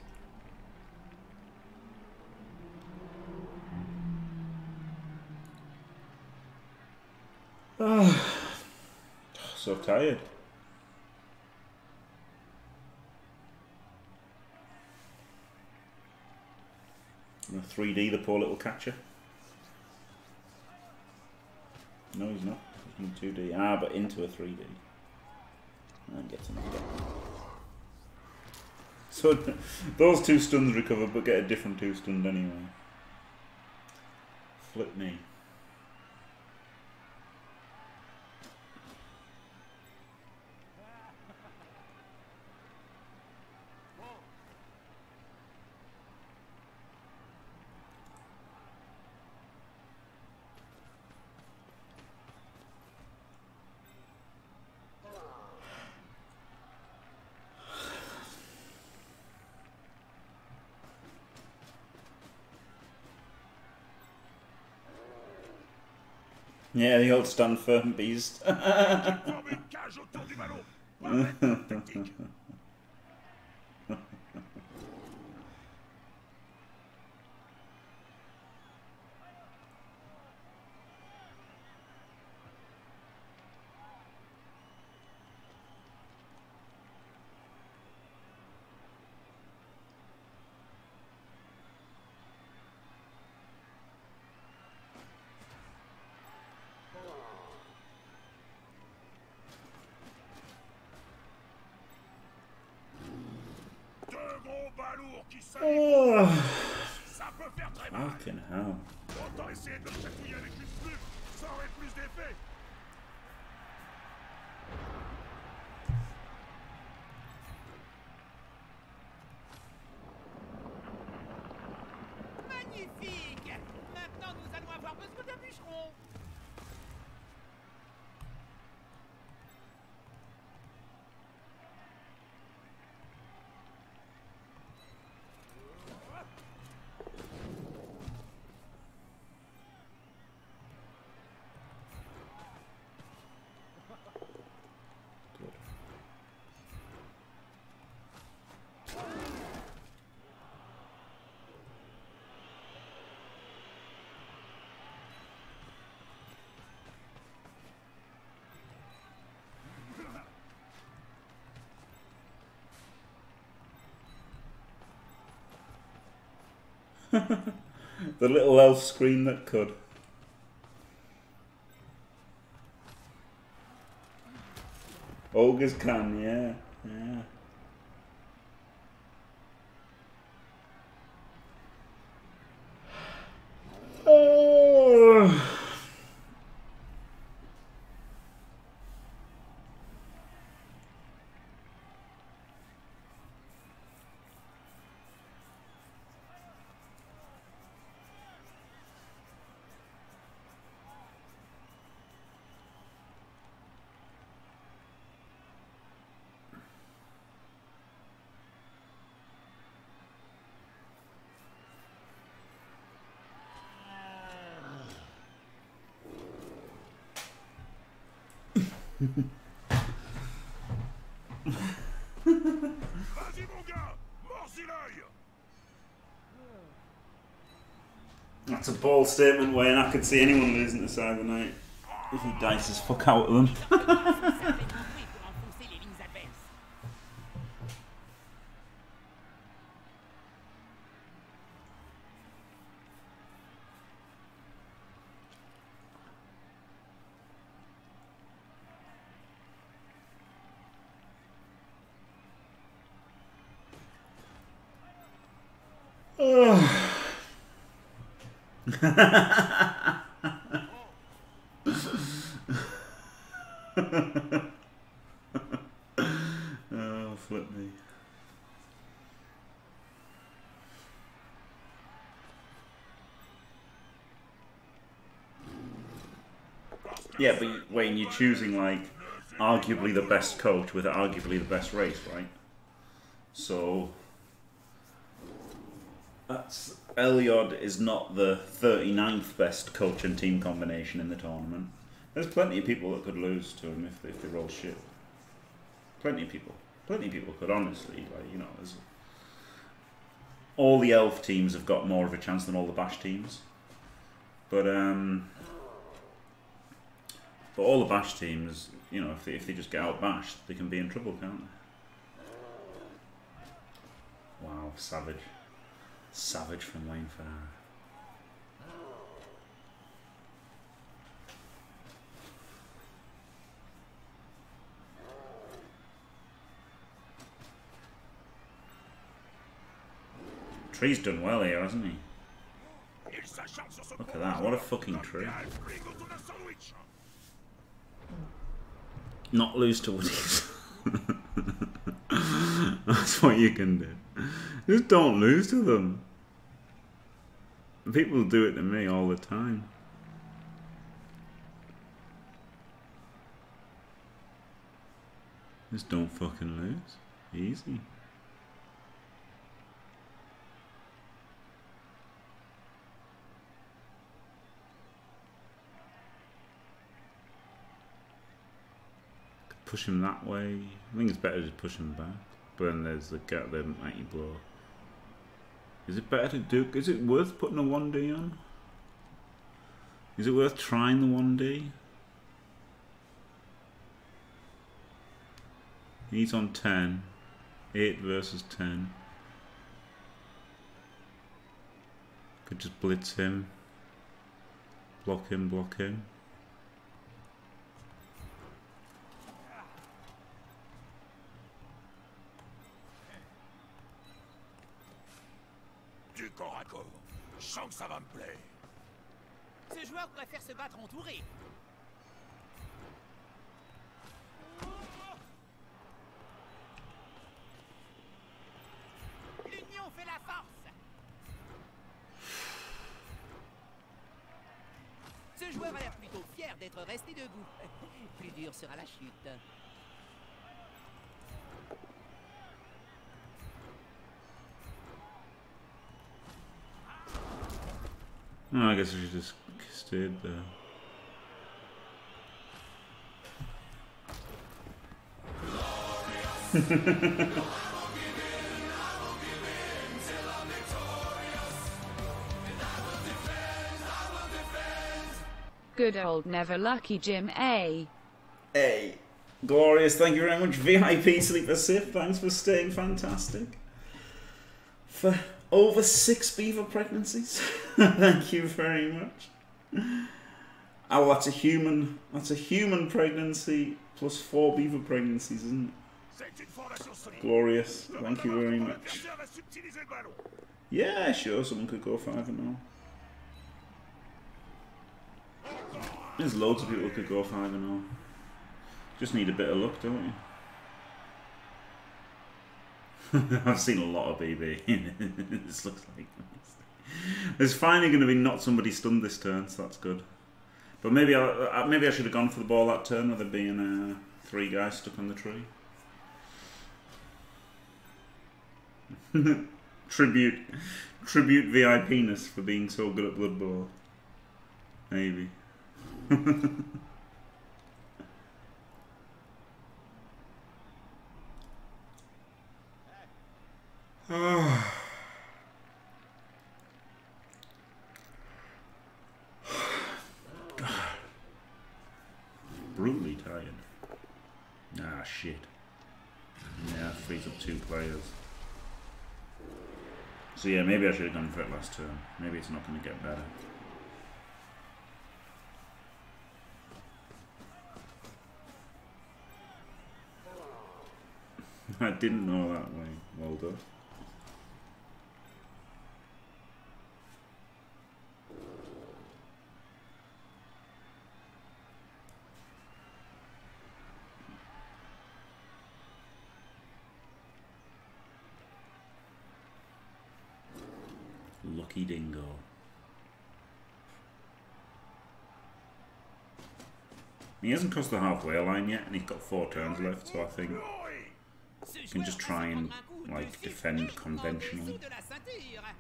so tired. Gonna 3D the poor little catcher. No, he's not. He's in 2D. Ah, but into a 3D. And gets him again. So those two stuns recover, but get a different two stunned anyway. Flip me. Yeah, the old stand firm beast. Magnifique Maintenant, nous allons avoir besoin d'un bûcheron. The little elf scream that could. Ogres can, yeah. Yeah. Oh. Vas-y mon gars, mords-y l'œil That's a bold statement, Wayne. I could see anyone losing to Cyber Knight if he dices his fuck out of them. oh, flip me. Yeah, but Wayne, you're choosing like arguably the best coach with arguably the best race, right? So Eliod is not the 39th best coach and team combination in the tournament. There's plenty of people that could lose to him if if they roll shit. Plenty of people. Plenty of people could honestly, like you know, all the elf teams have got more of a chance than all the bash teams. But um, but all the bash teams, you know, if they if they just get out bashed, they can be in trouble, can't they? Wow, savage, savage from Wayne Farrer. Tree's done well here, hasn't he? Look at that, what a fucking tree. Not lose to Woodies. That's what you can do. Just don't lose to them. People do it to me all the time. Just don't fucking lose. Easy. push him that way. I think it's better to push him back. But then there's the get the mighty blow. Is it better to do? Is it worth putting a one D on? Is it worth trying the one D? He's on ten. Eight versus ten. Could just blitz him. Block him, block him. Ce joueur préfère se battre entouré. L'union fait la force. Ce joueur a l'air plutôt fier d'être resté debout. Plus dur sera la chute. Oh, I guess I should just stayed there. Good old never lucky Jim A. Hey, glorious! Thank you very much, VIP Sleeper Sif. Thanks for staying fantastic. For over six beaver pregnancies. Thank you very much. Oh, that's a human. That's a human pregnancy plus four beaver pregnancies, isn't it? Glorious. Thank you very much. Yeah, sure. Someone could go five and all. There's loads of people who could go five and all. Just need a bit of luck, don't you? I've seen a lot of BB. this looks like there's finally going to be not somebody stunned this turn, so that's good. But maybe I uh, maybe I should have gone for the ball that turn, with there being uh, three guys stuck on the tree. tribute, tribute VIPness for being so good at Blood Bowl. Maybe. Brutally tired. Ah, shit. Yeah, frees up two players. So yeah, maybe I should have gone for it last turn. Maybe it's not going to get better. I didn't know that way. Well done. Lucky dingo. He hasn't crossed the halfway line yet, and he's got four turns left, so I think. Ce can just try and, like, de defend conventionally. dessous de la ceinture.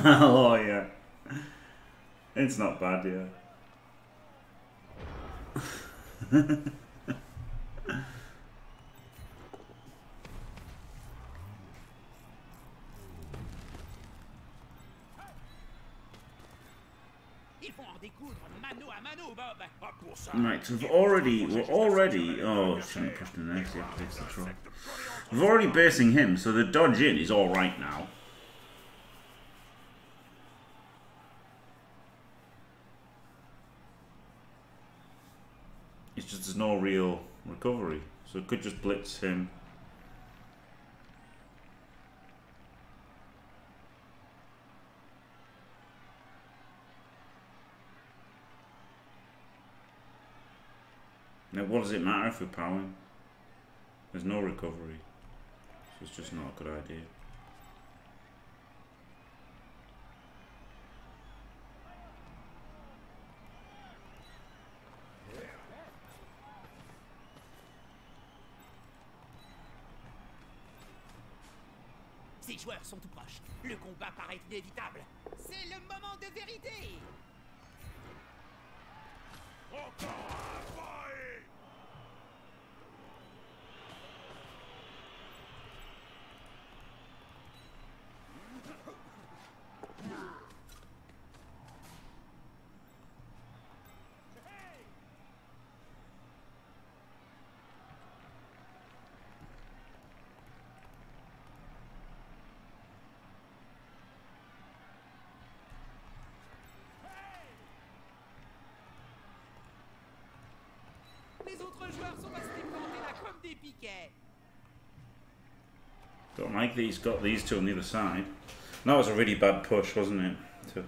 oh yeah, it's not bad, yeah. Right, so we've already, we're already, oh, shouldn't have pushed an X, yeah, takes the throw. We're already basing him, so the dodge in is alright now. It's just there's no real recovery, so it could just blitz him. Now, what does it matter if we're powering? There's no recovery. So it's just not a good idea. Tout proches. Le combat paraît inévitable. C'est le moment de vérité. Don't like he's got these two on the other side. That was a really bad push, wasn't it? To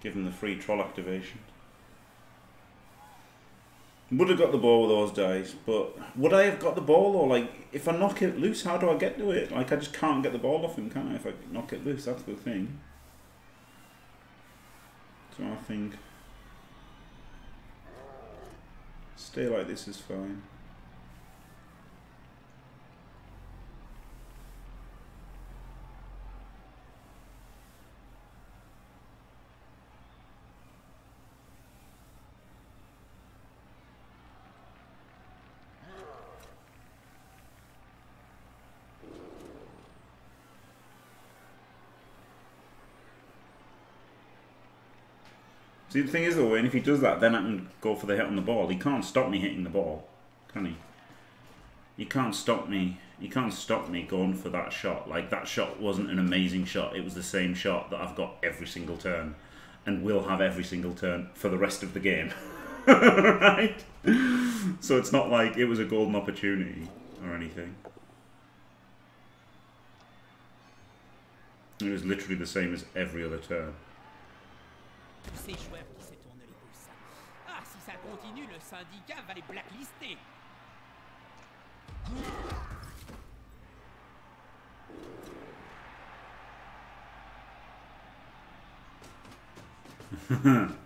give him the free troll activation. Would have got the ball with those dice, but would I have got the ball or like if I knock it loose, how do I get to it? Like I just can't get the ball off him, can I? If I knock it loose, that's the thing. So I think stay like this is fine. See, the thing is though, and if he does that, then I can go for the hit on the ball. He can't stop me hitting the ball, can he? He can't stop me. He can't stop me going for that shot. Like that shot wasn't an amazing shot. It was the same shot that I've got every single turn, and will have every single turn for the rest of the game. right? So it's not like it was a golden opportunity or anything. It was literally the same as every other turn. Tous ces joueurs qui se tournent les pouces. Ah, si ça continue, le syndicat va les blacklister.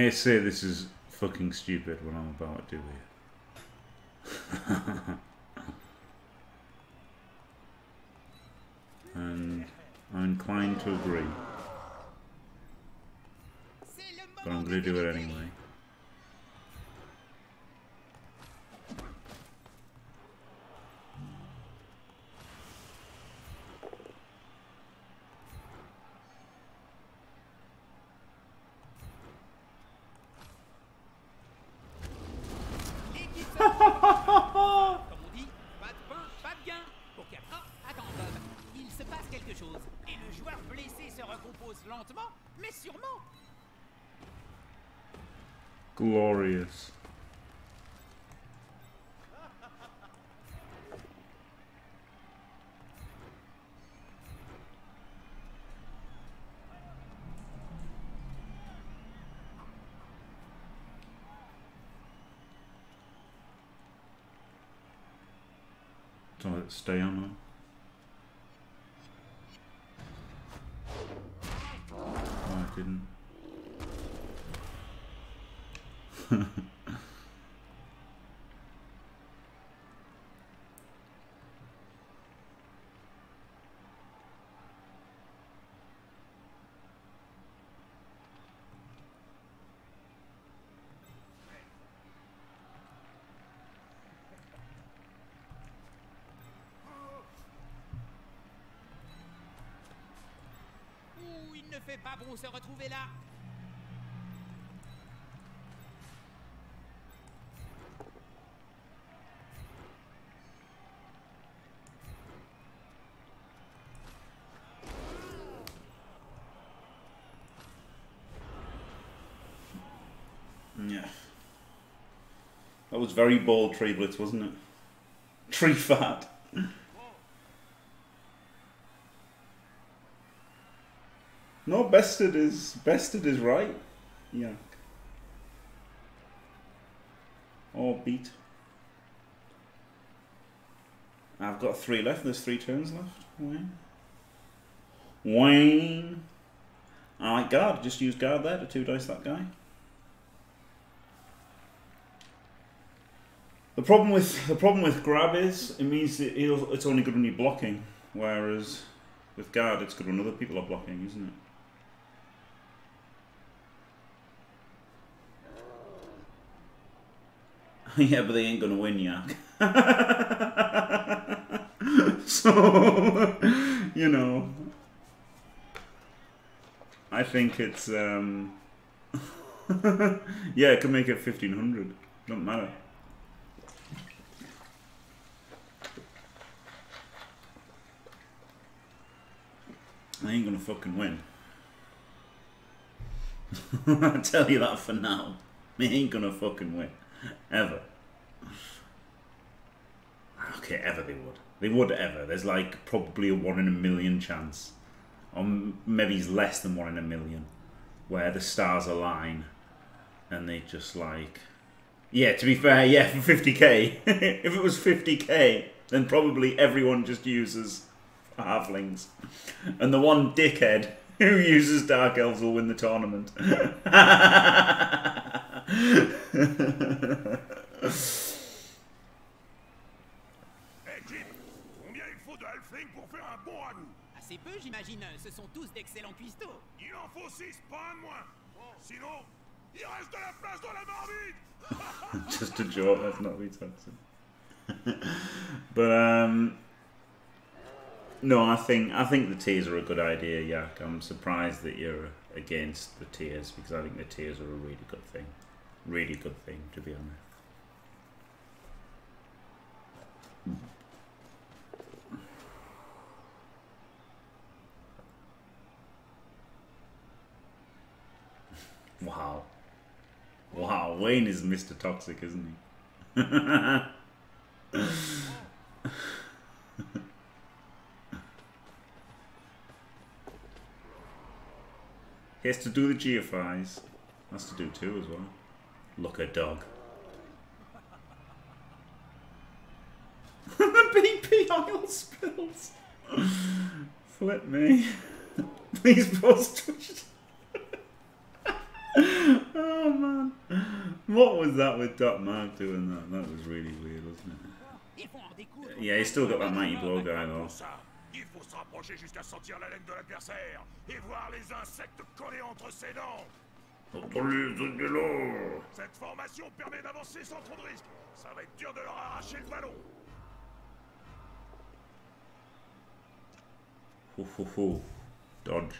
may say this is fucking stupid what I'm about to do here. and I'm inclined to agree, but I'm going to do it anyway. So let's stay on. Oh, I didn't. Ouh, il ne bon se retrouver là. Yeah. That was very bold tree blitz, wasn't it? Tree fat. No, bested is bested is right. Yeah. Or beat. I've got three left. There's three turns left. Wayne. Wayne. I like guard. Just use guard there to two dice that guy. The problem with the problem with grab is it means that it's only good when you're blocking, whereas with guard it's good when other people are blocking, isn't it? yeah, but they ain't gonna win, Yak. So, you know, I think it's um, yeah, it could make it fifteen hundred. Doesn't matter. I ain't gonna fucking win. I tell you that for now. They ain't gonna fucking win. Ever. Okay, ever they would. They would ever. There's like probably a one in a million chance. Or maybe it's less than one in a million. Where the stars align and they just like. Yeah, to be fair, yeah, for 50k. if it was 50k, then probably everyone just uses halflings. And the one dickhead who uses Dark Elves will win the tournament. Eh, Jim, combien il faut de halfling pour faire un bon ragoût Assez peu, j'imagine. Ce sont tous d'excellents cuistots. Il en faut 6, pas un de moins. Sinon, il reste de la place dans la marmite just a joke, let's not be toxic. but um no, I think I think the tiers are a good idea, Yak. I'm surprised that you're against the tiers because I think the tiers are a really good thing. Really good thing to be honest. Wow. Wow, Wayne is Mr. Toxic, isn't he? he has to do the GFIs. Has to do two as well. Look a dog. BP oil spills. Flip me. Please post Twitch. oh man. What was that with Doc Mark doing that? That was really weird, wasn't Il faut en découdre. it? Yeah, he's still got that mighty blow guy though. Il faut se rapprocher jusqu'à sentir la laine de l'adversaire et voir les insectes collés entre ses dents. Cette formation permet d'avancer sans trop de risques. Ça va être dur de leur arracher le ballon. Hoo, hoo, hoo. Dodge.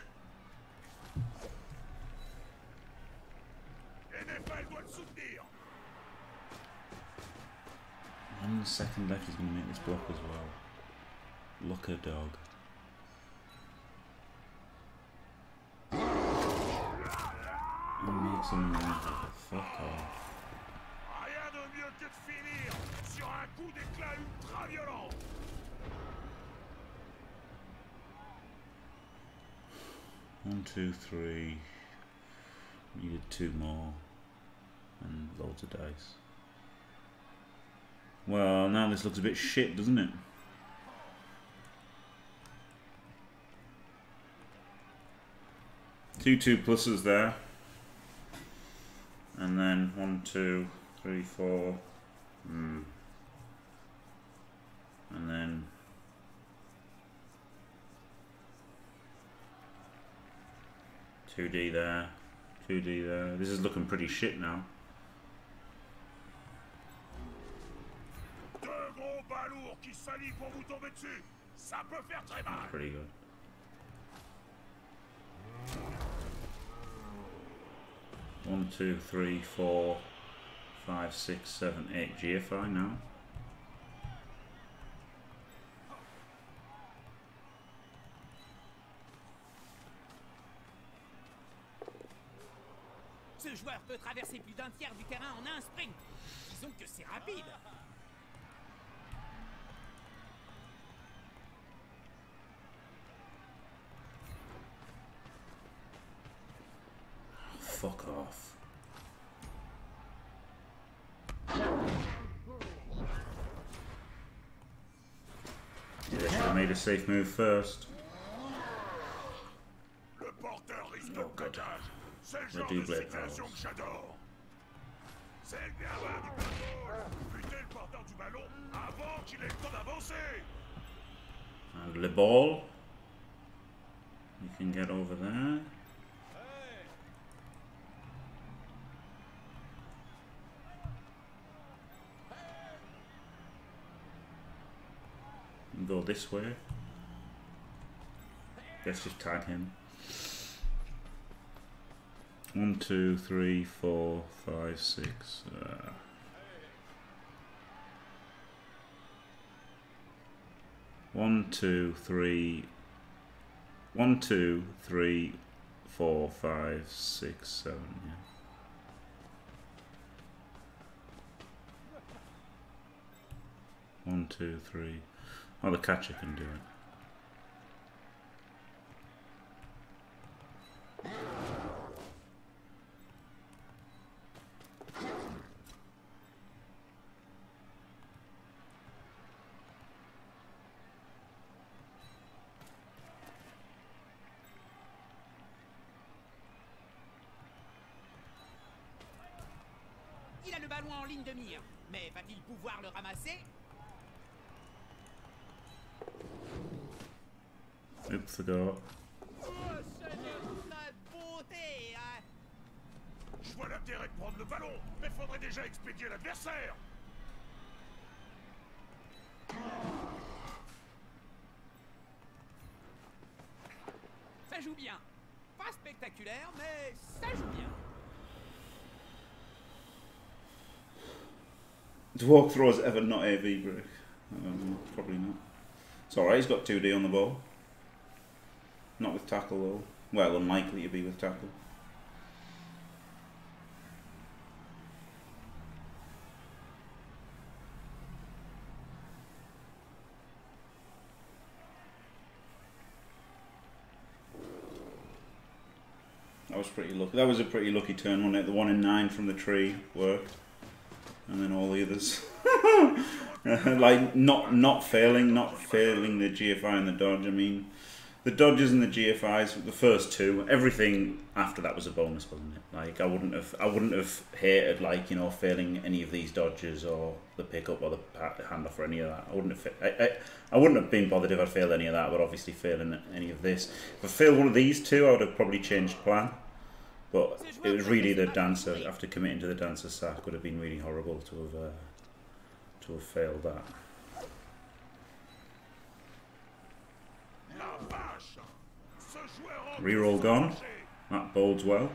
Et Népal doit le soutenir. One second left, he's going to make this block as well. Look a dog. He makes him fuck off. Rien de mieux que de finir sur un coup d'éclat ultra violent. One, two, three. Needed two more. And loads of dice. Well, now this looks a bit shit, doesn't it? Two two pluses there. And then one, two, three, four. Hmm. And then two D there. Two D there. This is looking pretty shit now. Deux gros balourds qui s'allient pour vous tomber dessus. Ça peut faire très mal. Pretty good. One, two, three, four, five, six, seven, eight. GFI now. Ce joueur peut traverser plus d'un tiers du terrain en un sprint. Disons que c'est rapide. Du ballon avant qu'il ait le temps d'avancer. And the ball. You can get over there. Go this way. Let's just tag him. One, two, three, four, five, six. Uh, one, two, three. One, two, three, four, five, six, seven. Yeah. One, two, three. Oh, the catcher can do it. Il a le ballon en ligne de mire. Mais va-t-il pouvoir le ramasser? Je vois l'intérêt de prendre le ballon, mais faudrait déjà expédier l'adversaire Ça joue bien. Pas spectaculaire, mais ça joue bien. Dwarf throws ever not AV break. Um, probably not. It's alright, he's got 2D on the ball. Tackle though. Well, unlikely to be with tackle. That was pretty lucky. That was a pretty lucky turn, wasn't it? The one in nine from the tree worked, and then all the others, like not not failing, not failing the GFI and the dodge. I mean, the dodges and the GFIs, the first two, everything after that was a bonus, wasn't it? Like I wouldn't have, I wouldn't have hated like you know failing any of these dodges or the pickup or the handoff or any of that. I wouldn't have, I, I, I wouldn't have been bothered if I'd failed any of that, but obviously failing any of this. If I failed one of these two, I would have probably changed plan. But it was really the dancer after committing to the dancer sack would have been really horrible to have uh, to have failed that. La vache Ce joueur en Reroll gone. That bodes well.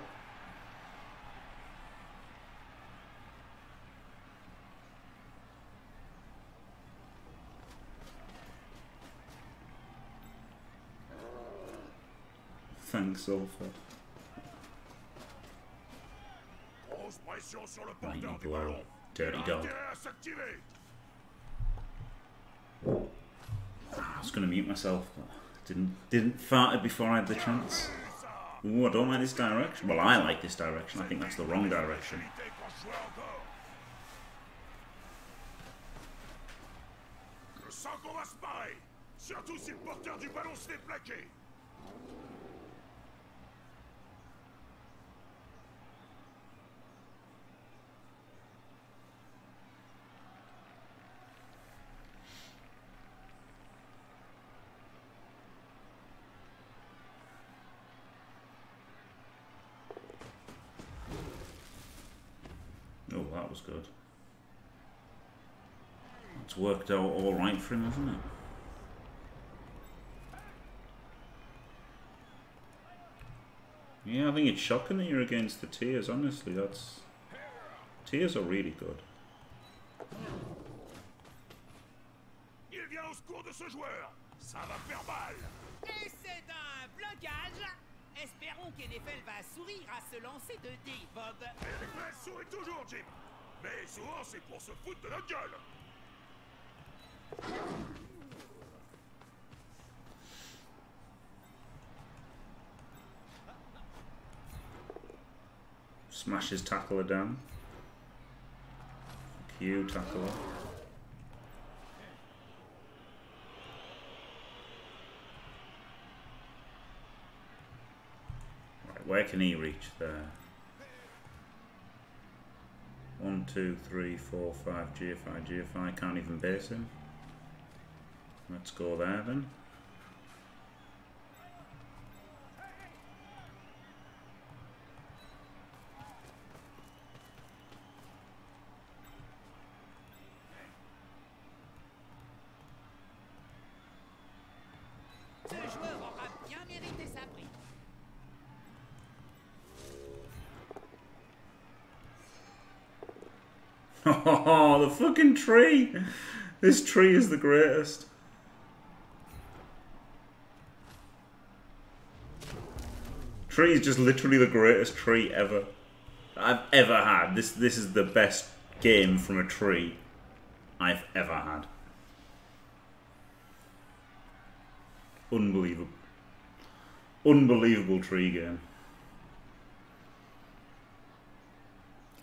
Thanks, Lightning porteur du blow. Dirty dog. I was going to mute myself, but didn't didn't fart it before I had the chance. Ooh, I don't like this direction. Well, I like this direction. I think that's the wrong direction. Sens qu'on va se. Surtout si le porteur du ballon se fait plaquer. Oh, that was good. It's worked out all right for him, hasn't it? Yeah, I think it's shocking that you're against the Tiers, honestly. That's Tiers are really good. Il vient au secours de ce joueur. Ça va faire mal. Et c'est un blocage. Espérons qu'Nuffle va sourire à ce lancer de D, Bob. Et les fesses toujours, Jim. Mais souvent, c'est pour se foutre de notre gueule. Smashes tackler down. Q tackler. Right, where can he reach there? One, two, three, four, five, GFI, GFI, can't even base him. Let's go there then. Oh, the fucking tree! This tree is the greatest. Tree is just literally the greatest tree ever I've ever had. This this is the best game from a tree I've ever had. Unbelievable. Unbelievable tree game.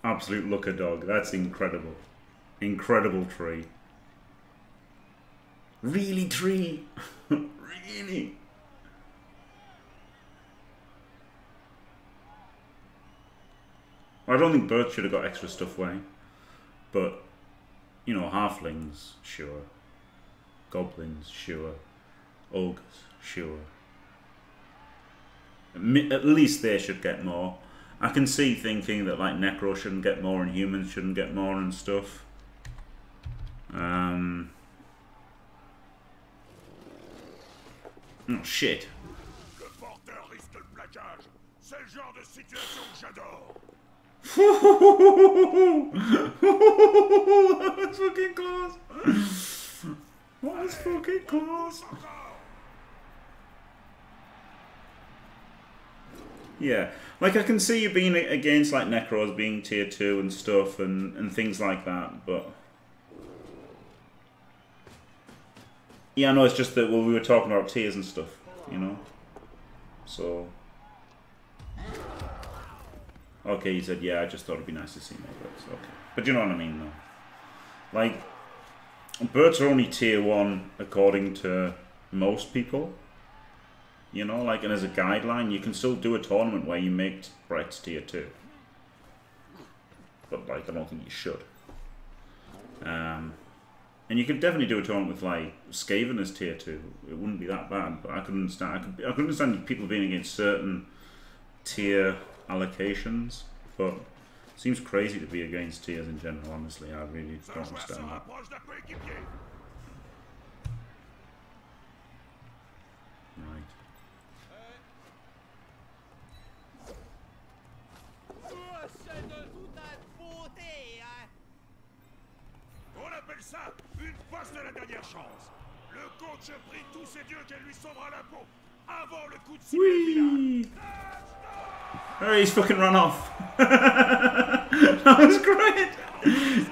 Absolute looker dog. That's incredible. Incredible tree. Really tree. really. I don't think birds should have got extra stuff way. But, you know, halflings, sure. Goblins, sure. Ogres, sure. At least they should get more. I can see thinking that like Necro shouldn't get more and humans shouldn't get more and stuff. Um. Oh shit. J'adore. That's fucking close. That's fucking close. Yeah, like I can see you being against like Necros being tier two and stuff and and things like that, but yeah, I know it's just that well we were talking about tiers and stuff, you know. So okay, he said yeah, I just thought it'd be nice to see more birds. Okay, but you know what I mean though. Like birds are only tier one according to most people. You know, like, and as a guideline, you can still do a tournament where you make Brett's tier 2. But, like, I don't think you should. Um, and you could definitely do a tournament with, like, Skaven as tier 2. It wouldn't be that bad, but I could understand, I could, I could understand people being against certain tier allocations, but it seems crazy to be against tiers in general, honestly. I really don't understand that. Right. C'est de toute beauté, hein On appelle ça une passe de la dernière chance. Le coach prie tous ses dieux qu'elle lui sauvera la peau avant le coup de sifflet! Oh, he's fucking run off. that was great.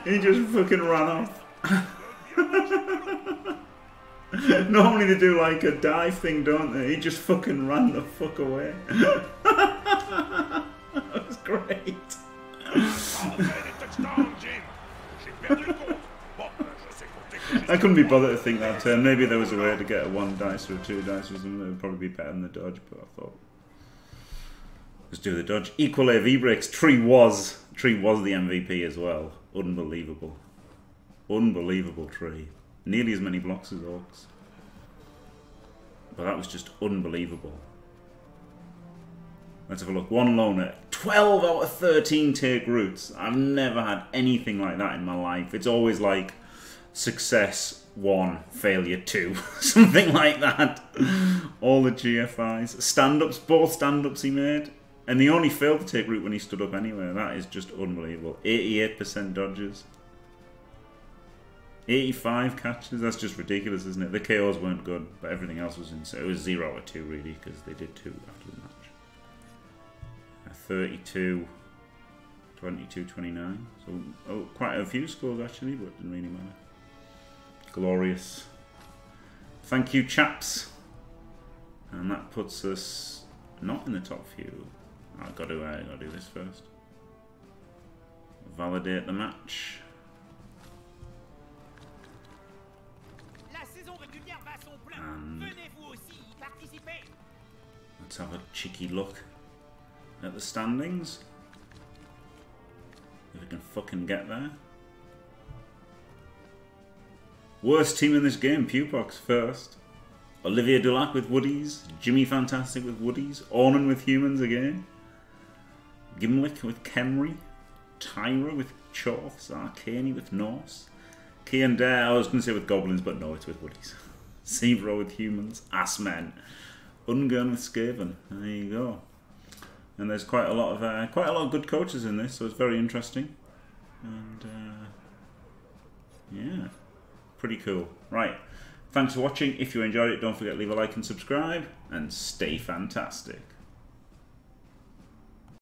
He just fucking ran off. Normally they do like a dive thing, don't they? He just fucking ran the fuck away. that was great. I couldn't be bothered to think that turn. Maybe there was a way to get a one dice or a two dice or something. It would probably be better than the dodge, but I thought let's do the dodge. Equal AV breaks. Tree was Tree was the MVP as well. Unbelievable, unbelievable tree. Nearly as many blocks as Orcs, but that was just unbelievable. Let's have a look. One loner. 12 out of 13 tier roots. I've never had anything like that in my life. It's always like success one, failure two, something like that. All the GFIs, stand-ups, both stand-ups he made, and he only failed to take root when he stood up anyway. That is just unbelievable. 88% dodges, 85 catches. That's just ridiculous, isn't it? The KOs weren't good, but everything else was insane. It was zero out of two really because they did two after the match. 32. 22 29. So, oh, quite a few scores actually, but it didn't really matter. Glorious. Thank you, chaps. And that puts us not in the top few. I've got to, uh, got to do this first. Validate the match. La saison régulière va son plein. And- Venez vous aussi y participer. Let's have a cheeky look at the standings. If we can fucking get there. Worst team in this game, Pewpox first. Olivia Dulac with Woodies. Jimmy Fantastic with Woodies. Ornan with Humans again. Gimlick with Khemri. Tyra with Chorfs. Arcani with Norse. Kian Dare, I was going to say with Goblins, but no, it's with Woodies. Zebra with Humans. Assmen. Ungun with Skaven. There you go. And there's quite a lot of uh, quite a lot of good coaches in this, so it's very interesting. And uh, Yeah, pretty cool. Right. Thanks for watching. If you enjoyed it, don't forget to leave a like and subscribe, and stay fantastic.